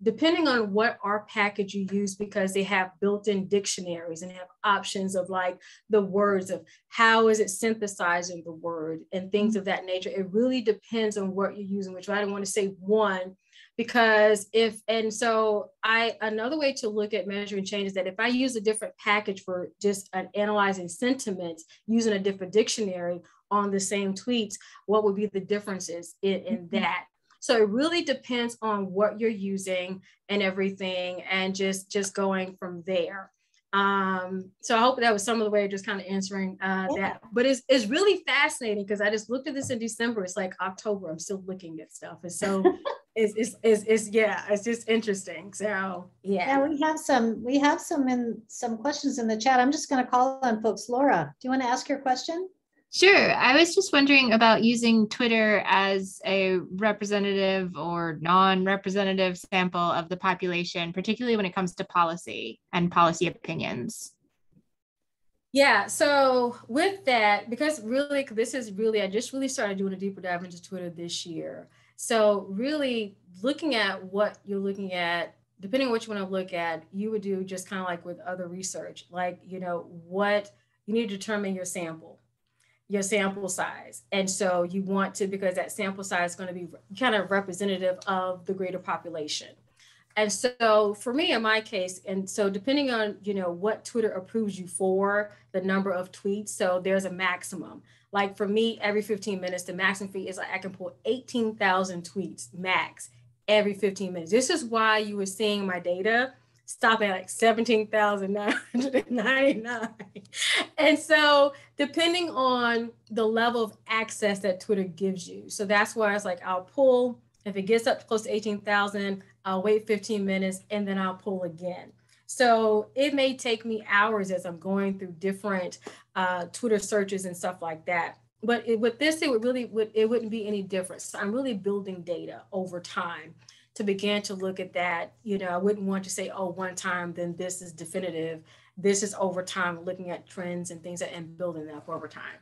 depending on what R package you use, because they have built-in dictionaries and have options of like the words of how is it synthesizing the word and things mm-hmm. of that nature. It really depends on what you're using, which I don't want to say one because if and so i another way to look at measuring change is that if i use a different package for just an analyzing sentiments using a different dictionary on the same tweets what would be the differences in, in Mm-hmm. that so it really depends on what you're using and everything and just just going from there um so i hope that was some of the way of just kind of answering uh Yeah. that but it's it's really fascinating because i just looked at this in december it's like october i'm still looking at stuff it's so it's, it's it's it's yeah it's just interesting so yeah Yeah, we have some, we have some in, some questions in the chat. I'm just going to call on folks. Laura, do you want to ask your question? Sure. I was just wondering about using Twitter as a representative or non representative sample of the population, particularly when it comes to policy and policy opinions. Yeah, so with that, because really, this is really, I just really started doing a deeper dive into Twitter this year. So, really looking at what you're looking at, depending on what you want to look at, you would do just kind of like with other research, like, you know, what you need to determine your sample, your sample size. And so, you want to, because that sample size is going to be kind of representative of the greater population and so for me in my case and so depending on you know what twitter approves you for the number of tweets so there's a maximum. Like for me every 15 minutes the maximum fee is like i can pull 18000 tweets max every 15 minutes. This is why you were seeing my data stop at like 17,999 and so depending on the level of access that twitter gives you. So that's why it's like i'll pull if it gets up close to 18,000 I'll wait 15 minutes and then I'll pull again. So it may take me hours as I'm going through different uh, Twitter searches and stuff like that. But it, with this, it would really would it wouldn't be any different. So I'm really building data over time to begin to look at that. You know, I wouldn't want to say, oh, one time, then this is definitive. This is over time, looking at trends and things and building that up over time.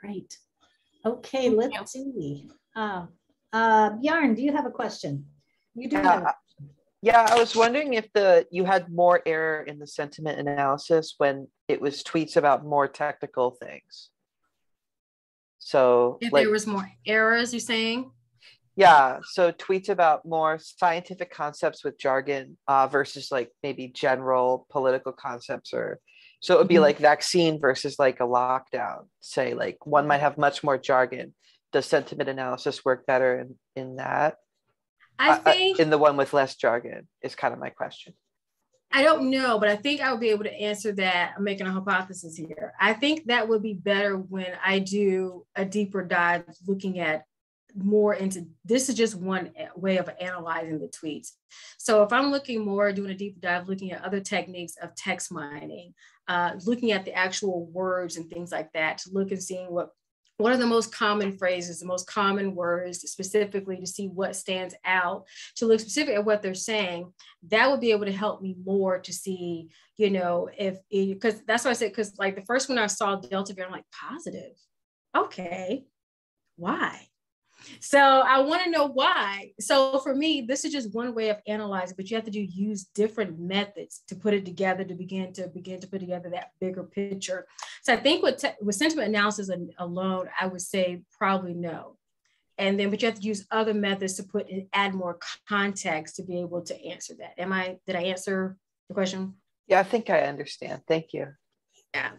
Great. Okay, let's see. Uh, uh, Bjarn, do you have a question? You do have. Yeah, yeah, I was wondering if the you had more error in the sentiment analysis when it was tweets about more technical things. So If like there was more errors, you're saying? Yeah, so tweets about more scientific concepts with jargon uh, versus like maybe general political concepts or so it would be Mhm. like vaccine versus like a lockdown. Say like one might have much more jargon. Does sentiment analysis work better in, in that? I Uh, uh, think in the one with less jargon is kind of my question. I don't know, but I think I would be able to answer that. I'm making a hypothesis here. I think that would be better when I do a deeper dive looking at more into this is just one way of analyzing the tweets. So if I'm looking more, doing a deep dive, looking at other techniques of text mining, uh, looking at the actual words and things like that, to look and seeing what what are the most common phrases, the most common words specifically to see what stands out, to look specific at what they're saying, that would be able to help me more to see, you know, if because that's what I said, because like the first one I saw Delta variant, I'm like positive. Okay, why? So I want to know why. So for me, this is just one way of analyzing, but you have to do use different methods to put it together to begin to begin to put together that bigger picture. So I think with, te- with sentiment analysis alone, I would say probably no. And then, but you have to use other methods to put and add more context to be able to answer that. Am I, did I answer the question? Yeah, I think I understand. Thank you. Yeah.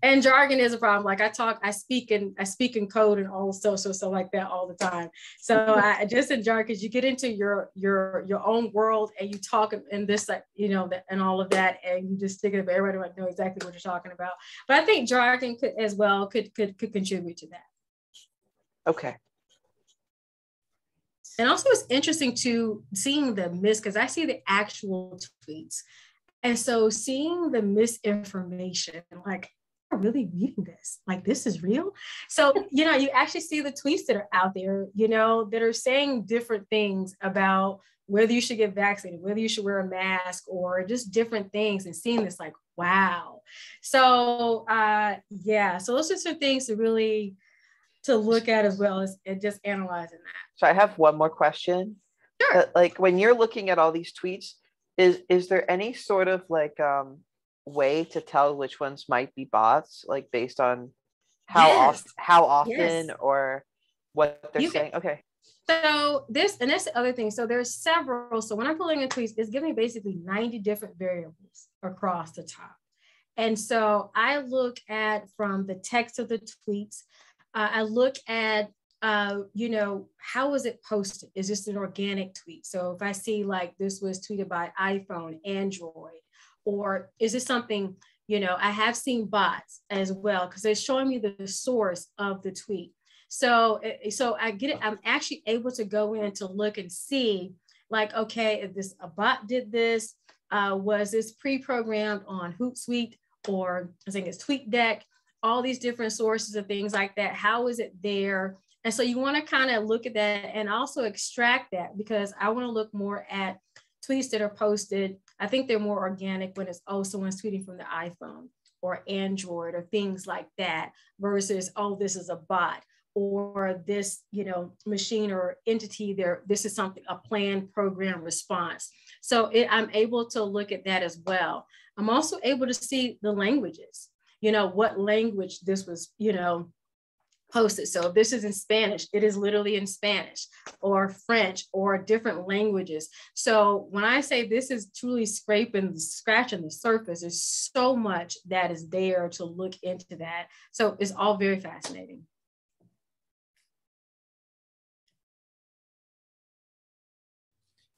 And jargon is a problem. Like I talk, I speak and I speak in code and all social stuff like that all the time. So mm-hmm. I just in jargon, because you get into your your your own world and you talk in this, like you know, that and all of that, and you just think of everybody might know exactly what you're talking about. But I think jargon could as well could could could contribute to that. Okay. And also, it's interesting to seeing the miss because I see the actual tweets, and so seeing the misinformation, like I'm really reading this, like this is real. So you know, you actually see the tweets that are out there, you know, that are saying different things about whether you should get vaccinated, whether you should wear a mask, or just different things, and seeing this, like wow. So uh, yeah, so those are some things to really to look at as well as just analyzing that. So I have one more question. Sure. Uh, like when you're looking at all these tweets, is is there any sort of like um way to tell which ones might be bots, like based on how Yes. often how often Yes. or what they're You can- saying? Okay. So this, and that's the other thing. So there's several. So when I'm pulling in tweets, it's giving me basically 90 different variables across the top. And so I look at from the text of the tweets, uh, I look at, uh, you know, how was it posted? Is this an organic tweet? So if I see like this was tweeted by iPhone, Android, or is this something, you know, I have seen bots as well, because they're showing me the source of the tweet. So, eh, so I get it. I'm actually able to go in to look and see, like, okay, if this a bot did this, uh, was this pre-programmed on Hootsuite or I think it's TweetDeck, all these different sources of things like that. How is it there? And so you want to kind of look at that and also extract that because I want to look more at tweets that are posted. I think they're more organic when it's oh someone's tweeting from the iPhone or Android or things like that versus oh this is a bot or this you know machine or entity there this is something a planned program response. So it, i'm able to look at that as well. I'm also able to see the languages you know what language this was you know posted so if this is in spanish it is literally in spanish or french or different languages so when i say this is truly scraping scratching the surface there's so much that is there to look into that so it's all very fascinating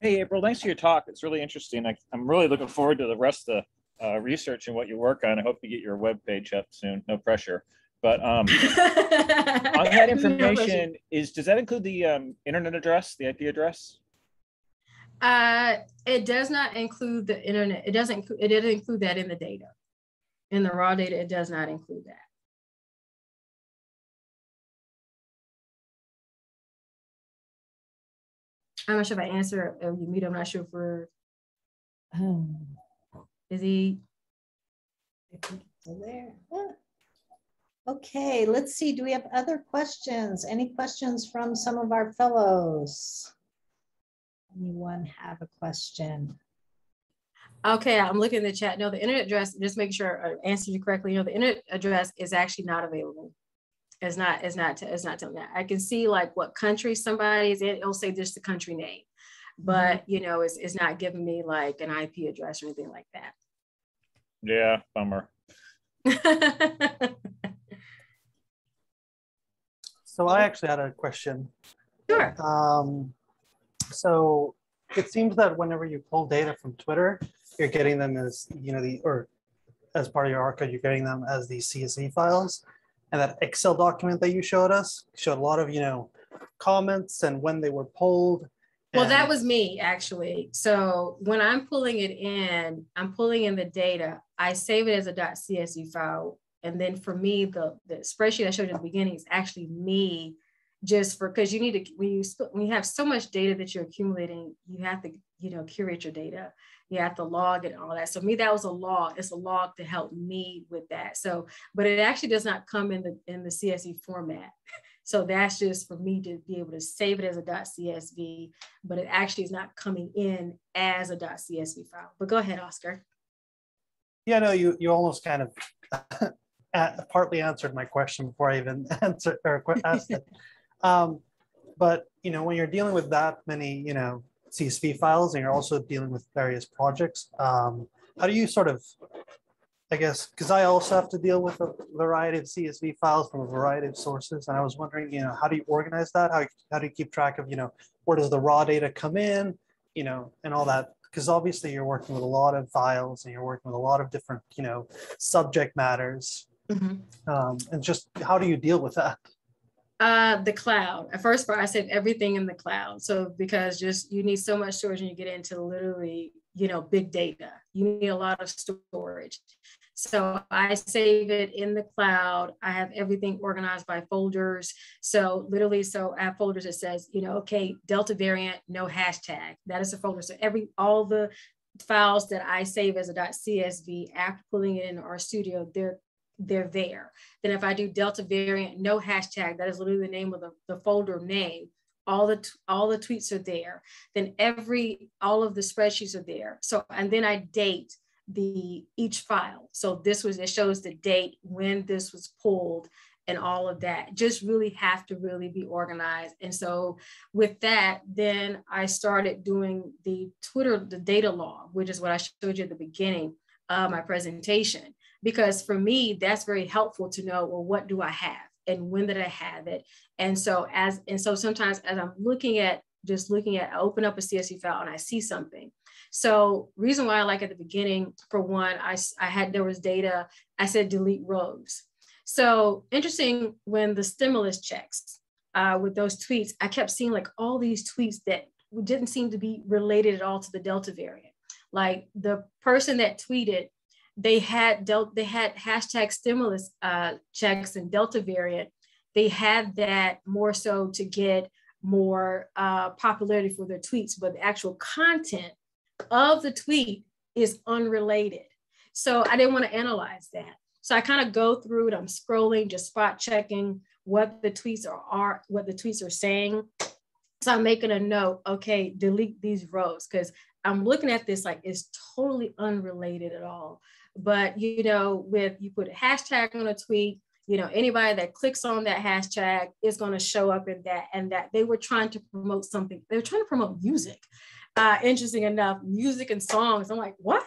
Hey, April, thanks for your talk. It's really interesting. I, I'm really looking forward to the rest of the uh, research and what you work on. I hope to get your web page up soon. No pressure. But um, on that information, is does that include the um, internet address, the IP address? Uh, it does not include the internet. It doesn't. inclu- It didn't include that in the data. In the raw data, it does not include that. I'm not sure if I answer. Uh, you meet. I'm not sure if we're. Is he? So there. Okay, let's see. Do we have other questions? Any questions from some of our fellows? Anyone have a question? Okay, I'm looking in the chat. No, the internet address. Just make sure I answered you correctly. You know, the internet address is actually not available. It's not, it's not, it's not telling that. I can see like what country somebody is in. It'll say just the country name, mm-hmm. but you know, it's, it's not giving me like an IP address or anything like that. Yeah, bummer. So I actually had a question. Sure. Um, so it seems that whenever you pull data from Twitter, you're getting them as, you know, the, or as part of your archive, you're getting them as the CSV files. And that Excel document that you showed us showed a lot of, you know, comments and when they were pulled. Well, that was me actually. So when I'm pulling it in, I'm pulling in the data. I save it as a .csv file, and then for me, the the spreadsheet I showed you at the beginning is actually me, just for because you need to when you when you have so much data that you're accumulating, you have to you know curate your data. You have to log and all that. So me, that was a log. It's a log to help me with that. So, but it actually does not come in the in the CSV format. So that's just for me to be able to save it as a .csv, but it actually is not coming in as a .csv file. But go ahead, Oscar. Yeah, no, you, you almost kind of partly answered my question before I even answered or asked it. Um, but, you know, when you're dealing with that many, you know, CSV files and you're also dealing with various projects, um, how do you sort of, I guess, because I also have to deal with a variety of CSV files from a variety of sources. And I was wondering, you know, how do you organize that? How, how do you keep track of, you know, where does the raw data come in, you know, and all that? Because obviously you're working with a lot of files and you're working with a lot of different, you know, subject matters. Um, and just how do you deal with that? Uh, the cloud. At first part, I said everything in the cloud. So because just you need so much storage and you get into literally, you know, big data. You need a lot of storage. So I save it in the cloud. I have everything organized by folders. So literally, so I have folders that says, you know, okay, Delta variant, no hashtag. That is a folder. So every all the files that I save as a dot .csv after pulling it into studio, they're they're there. Then if I do Delta variant, no hashtag, that is literally the name of the, the folder name. All the all the tweets are there. Then every all of the spreadsheets are there. So and then I date the each file. So this was it shows the date when this was pulled and all of that. Just really have to really be organized. And so with that, then I started doing the Twitter the data log, which is what I showed you at the beginning of my presentation because for me that's very helpful to know well what do i have and when did i have it? And so as and so sometimes as i'm looking at just looking at I open up a csv file and i see something. So reason why i like at the beginning for one i, I had there was data i said delete rows. So interesting when the stimulus checks uh, with those tweets i kept seeing like all these tweets that didn't seem to be related at all to the delta variant. Like the person that tweeted they had dealt they had hashtag stimulus uh, checks and delta variant. They had that more so to get more uh, popularity for their tweets but the actual content of the tweet is unrelated. So i didn't want to analyze that. So i kind of go through it i'm scrolling just spot checking what the tweets are, are what the tweets are saying. So i'm making a note okay delete these rows because i'm looking at this like it's totally unrelated at all but you know, with you put a hashtag on a tweet, you know, anybody that clicks on that hashtag is going to show up in that, and that they were trying to promote something. They were trying to promote music. Uh, interesting enough, music and songs. I'm like, what?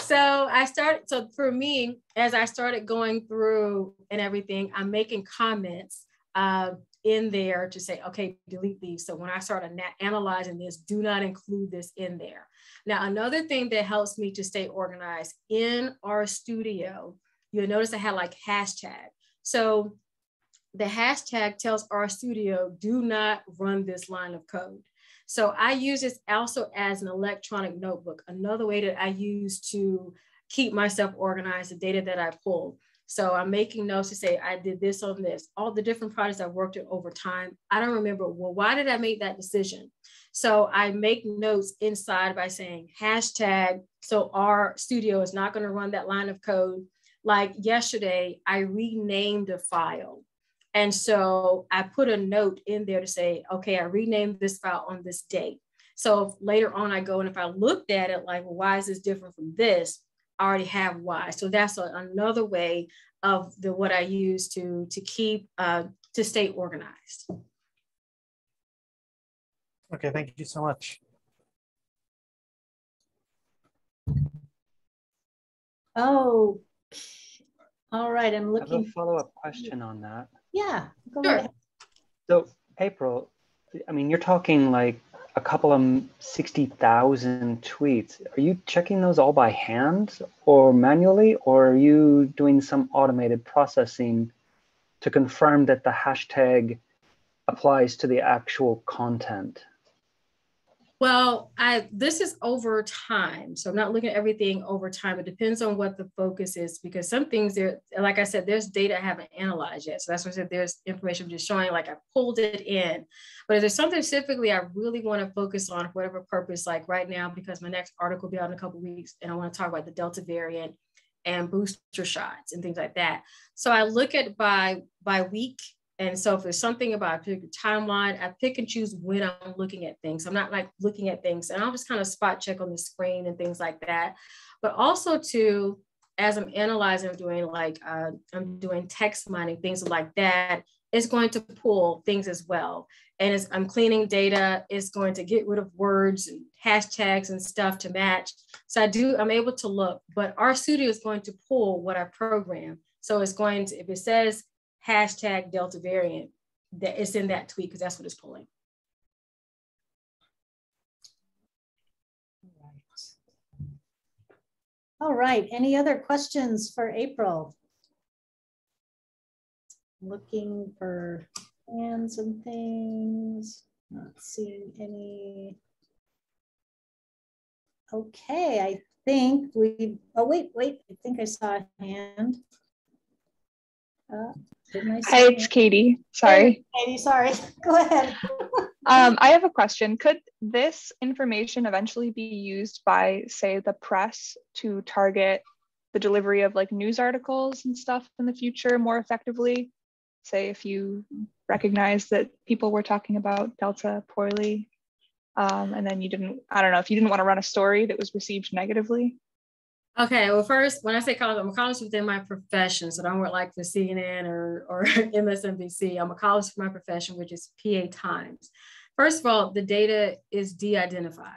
So I started. So for me, as I started going through and everything, I'm making comments uh, in there to say, okay, delete these. So when I started analyzing this, do not include this in there. Now, another thing that helps me to stay organized in RStudio, you'll notice I had like hashtag. So the hashtag tells RStudio, do not run this line of code. So I use this also as an electronic notebook, another way that I use to keep myself organized, the data that I pull. So I'm making notes to say, I did this on this, all the different projects I've worked at over time. I don't remember, well, why did I make that decision? So I make notes inside by saying hashtag. So RStudio is not going to run that line of code. Like yesterday, I renamed a file. And so I put a note in there to say, okay, I renamed this file on this date. So later on, I go and if I looked at it, like, well, why is this different from this? I already have why. So that's a, another way of the what I use to to keep uh, to stay organized. Okay, thank you so much. Oh, all right. I'm I have a looking. follow-up question on that. Yeah, go Sure. ahead. So April, I mean, you're talking like a couple of 60,000 tweets. Are you checking those all by hand or manually, or are you doing some automated processing to confirm that the hashtag applies to the actual content? Well, I this is over time. So I'm not looking at everything over time. It depends on what the focus is because some things there, like I said, there's data I haven't analyzed yet. So that's what I said there's information I'm just showing, like I pulled it in. But if there's something specifically I really want to focus on, for whatever purpose, like right now, because my next article will be out in a couple weeks, and I want to talk about the Delta variant and booster shots and things like that. So I look at by by week and so if there's something about a particular timeline, I pick and choose when I'm looking at things. I'm not like looking at things and I'll just kind of spot check on the screen and things like that. But also to, as I'm analyzing, I'm doing like, uh, I'm doing text mining, things like that, it's going to pull things as well. And as I'm cleaning data, it's going to get rid of words and hashtags and stuff to match. So I do, I'm able to look, but RStudio is going to pull what I program. So it's going to, if it says hashtag Delta variant that it's in that tweet because that's what it's pulling. All right, any other questions for April? Looking for hands and things, not seeing any. Okay, I think we, oh, wait, wait, I think I saw a hand. Uh, Hi, it's? Katie. Sorry. Katie, sorry, go ahead. Um, I have a question. Could this information eventually be used by, say, the press to target the delivery of like news articles and stuff in the future more effectively? Say, if you recognize that people were talking about Delta poorly, um, and then you didn't, I don't know, if you didn't want to run a story that was received negatively. Okay, well, first, when I say college, I'm a columnist within my profession. So I don't work like for CNN or, or MSNBC. I'm a columnist for my profession, which is PA Times. First of all, the data is de-identified.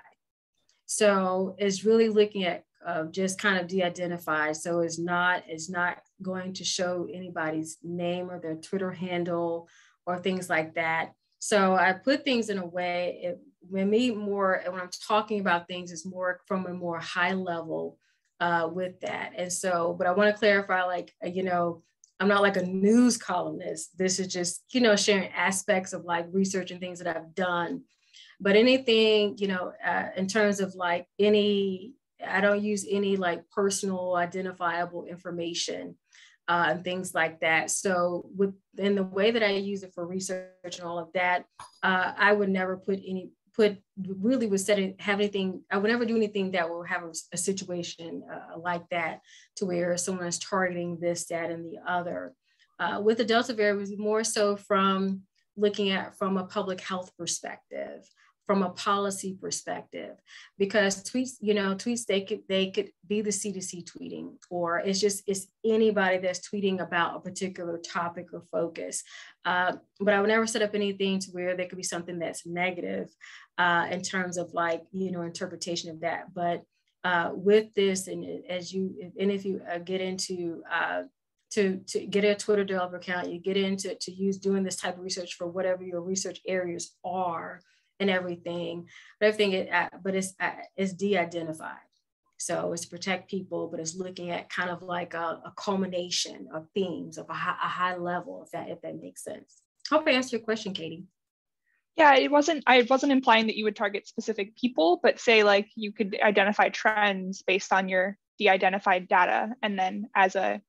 So it's really looking at uh, just kind of de-identified. So it's not, it's not going to show anybody's name or their Twitter handle or things like that. So I put things in a way, it, when me more, when I'm talking about things, it's more from a more high level uh, with that. And so, but I want to clarify, like, uh, you know, I'm not like a news columnist. This is just, you know, sharing aspects of like research and things that I've done. But anything, you know, uh, in terms of like any, I don't use any like personal identifiable information uh, and things like that. So with in the way that I use it for research and all of that, uh, I would never put any put really was setting have anything i would never do anything that will have a, a situation uh, like that to where someone is targeting this that and the other. Uh, with the delta variant was more so from looking at from a public health perspective from a policy perspective because tweets you know tweets they could they could be the cdc tweeting or it's just it's anybody that's tweeting about a particular topic or focus. Uh, but i would never set up anything to where there could be something that's negative uh, in terms of like you know interpretation of that. But uh, with this and as you and if you uh, get into uh, to, to get a Twitter developer account, you get into to use doing this type of research for whatever your research areas are and everything. But everything, it, uh, but it's uh, it's de-identified. So it's to protect people, but it's looking at kind of like a, a culmination of themes of a high, a high level, if that if that makes sense. Hope I answered your question, Katie. Yeah, it wasn't. I wasn't implying that you would target specific people, but say like you could identify trends based on your de-identified data, and then as a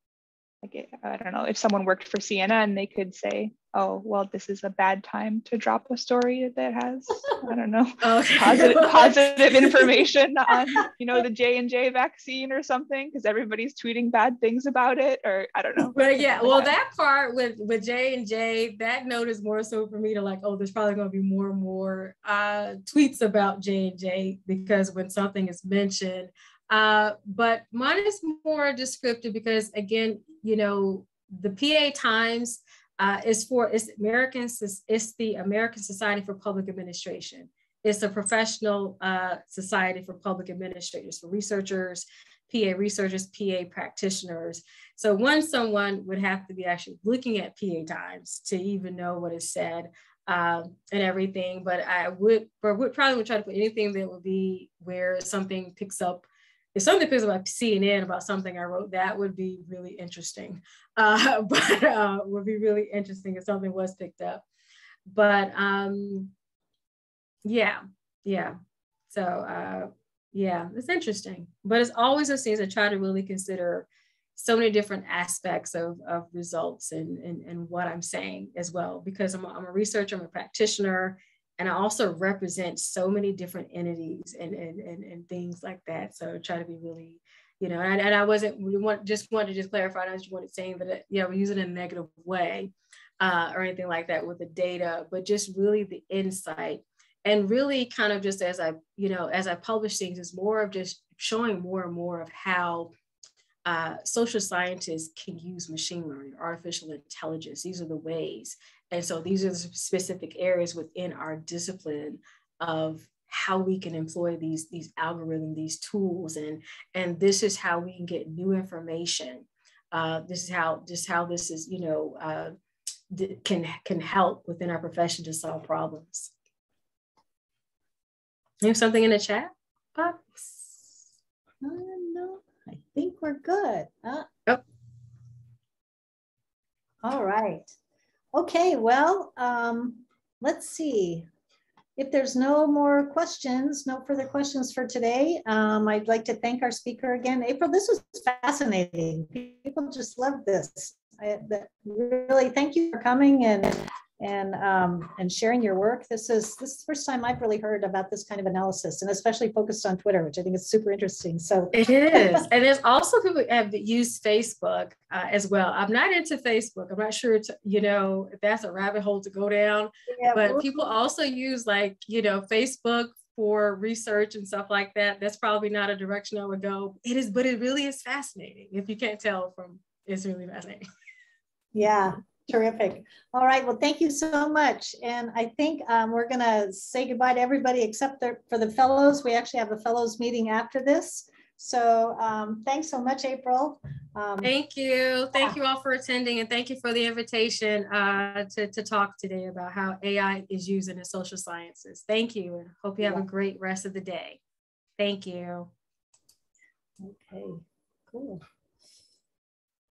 like I don't know if someone worked for CNN, they could say, "Oh, well, this is a bad time to drop a story that has I don't know Okay. positive positive information on you know the J and J vaccine or something because everybody's tweeting bad things about it, or I don't know." But yeah, well, that part with with J and J, that note is more so for me to like, oh, there's probably going to be more and more uh, tweets about J and J because when something is mentioned, Uh, but mine is more descriptive because again, you know, the PA Times uh, is for it's Americans, it's the American Society for Public Administration. It's a professional uh, society for public administrators, for researchers, PA researchers, PA practitioners. So one someone would have to be actually looking at PA Times to even know what is said um, and everything. But I would, or would probably would try to put anything that would be where something picks up. If something picks up CNN about something I wrote, that would be really interesting. Uh, but uh, would be really interesting if something was picked up. But um, yeah, yeah. So uh, yeah, it's interesting. But it's always those things I try to really consider so many different aspects of, of results and, and, and what I'm saying as well, because I'm a, I'm a researcher, I'm a practitioner, and I also represent so many different entities and, and, and, and things like that. So try to be really, you know, and, and I wasn't, we want, just wanted to just clarify, I just wanted saying that, it, you know, we use it in a negative way uh, or anything like that with the data, but just really the insight and really kind of just as I, you know, as I publish things, is more of just showing more and more of how uh, social scientists can use machine learning, artificial intelligence. These are the ways. And so these are the specific areas within our discipline of how we can employ these, these algorithms, these tools. And, and this is how we can get new information. Uh, this is how, just how this is, you know, uh, can, can help within our profession to solve problems. You have something in the chat box? Uh, no, I think we're good. Uh, oh. All right. Okay, well, um, let's see. If there's no more questions, no further questions for today, um, I'd like to thank our speaker again. April, this was fascinating. People just love this. I, really, thank you for coming and and um, and sharing your work. This is this is the first time I've really heard about this kind of analysis, and especially focused on Twitter, which I think is super interesting. So it is, and there's also people have used Facebook uh, as well. I'm not into Facebook. I'm not sure, to, you know, if that's a rabbit hole to go down. Yeah, but people also use like you know Facebook for research and stuff like that. That's probably not a direction I would go. It is, but it really is fascinating. If you can't tell from, it's really fascinating. Yeah, Terrific. All right. Well, thank you so much. And I think um, we're going to say goodbye to everybody except the, for the fellows. We actually have a fellows meeting after this. So um, thanks so much, April. Um, thank you. Thank you all for attending and thank you for the invitation uh, to, to talk today about how AI is used in the social sciences. Thank you and hope you have yeah. a great rest of the day. Thank you. Okay, cool.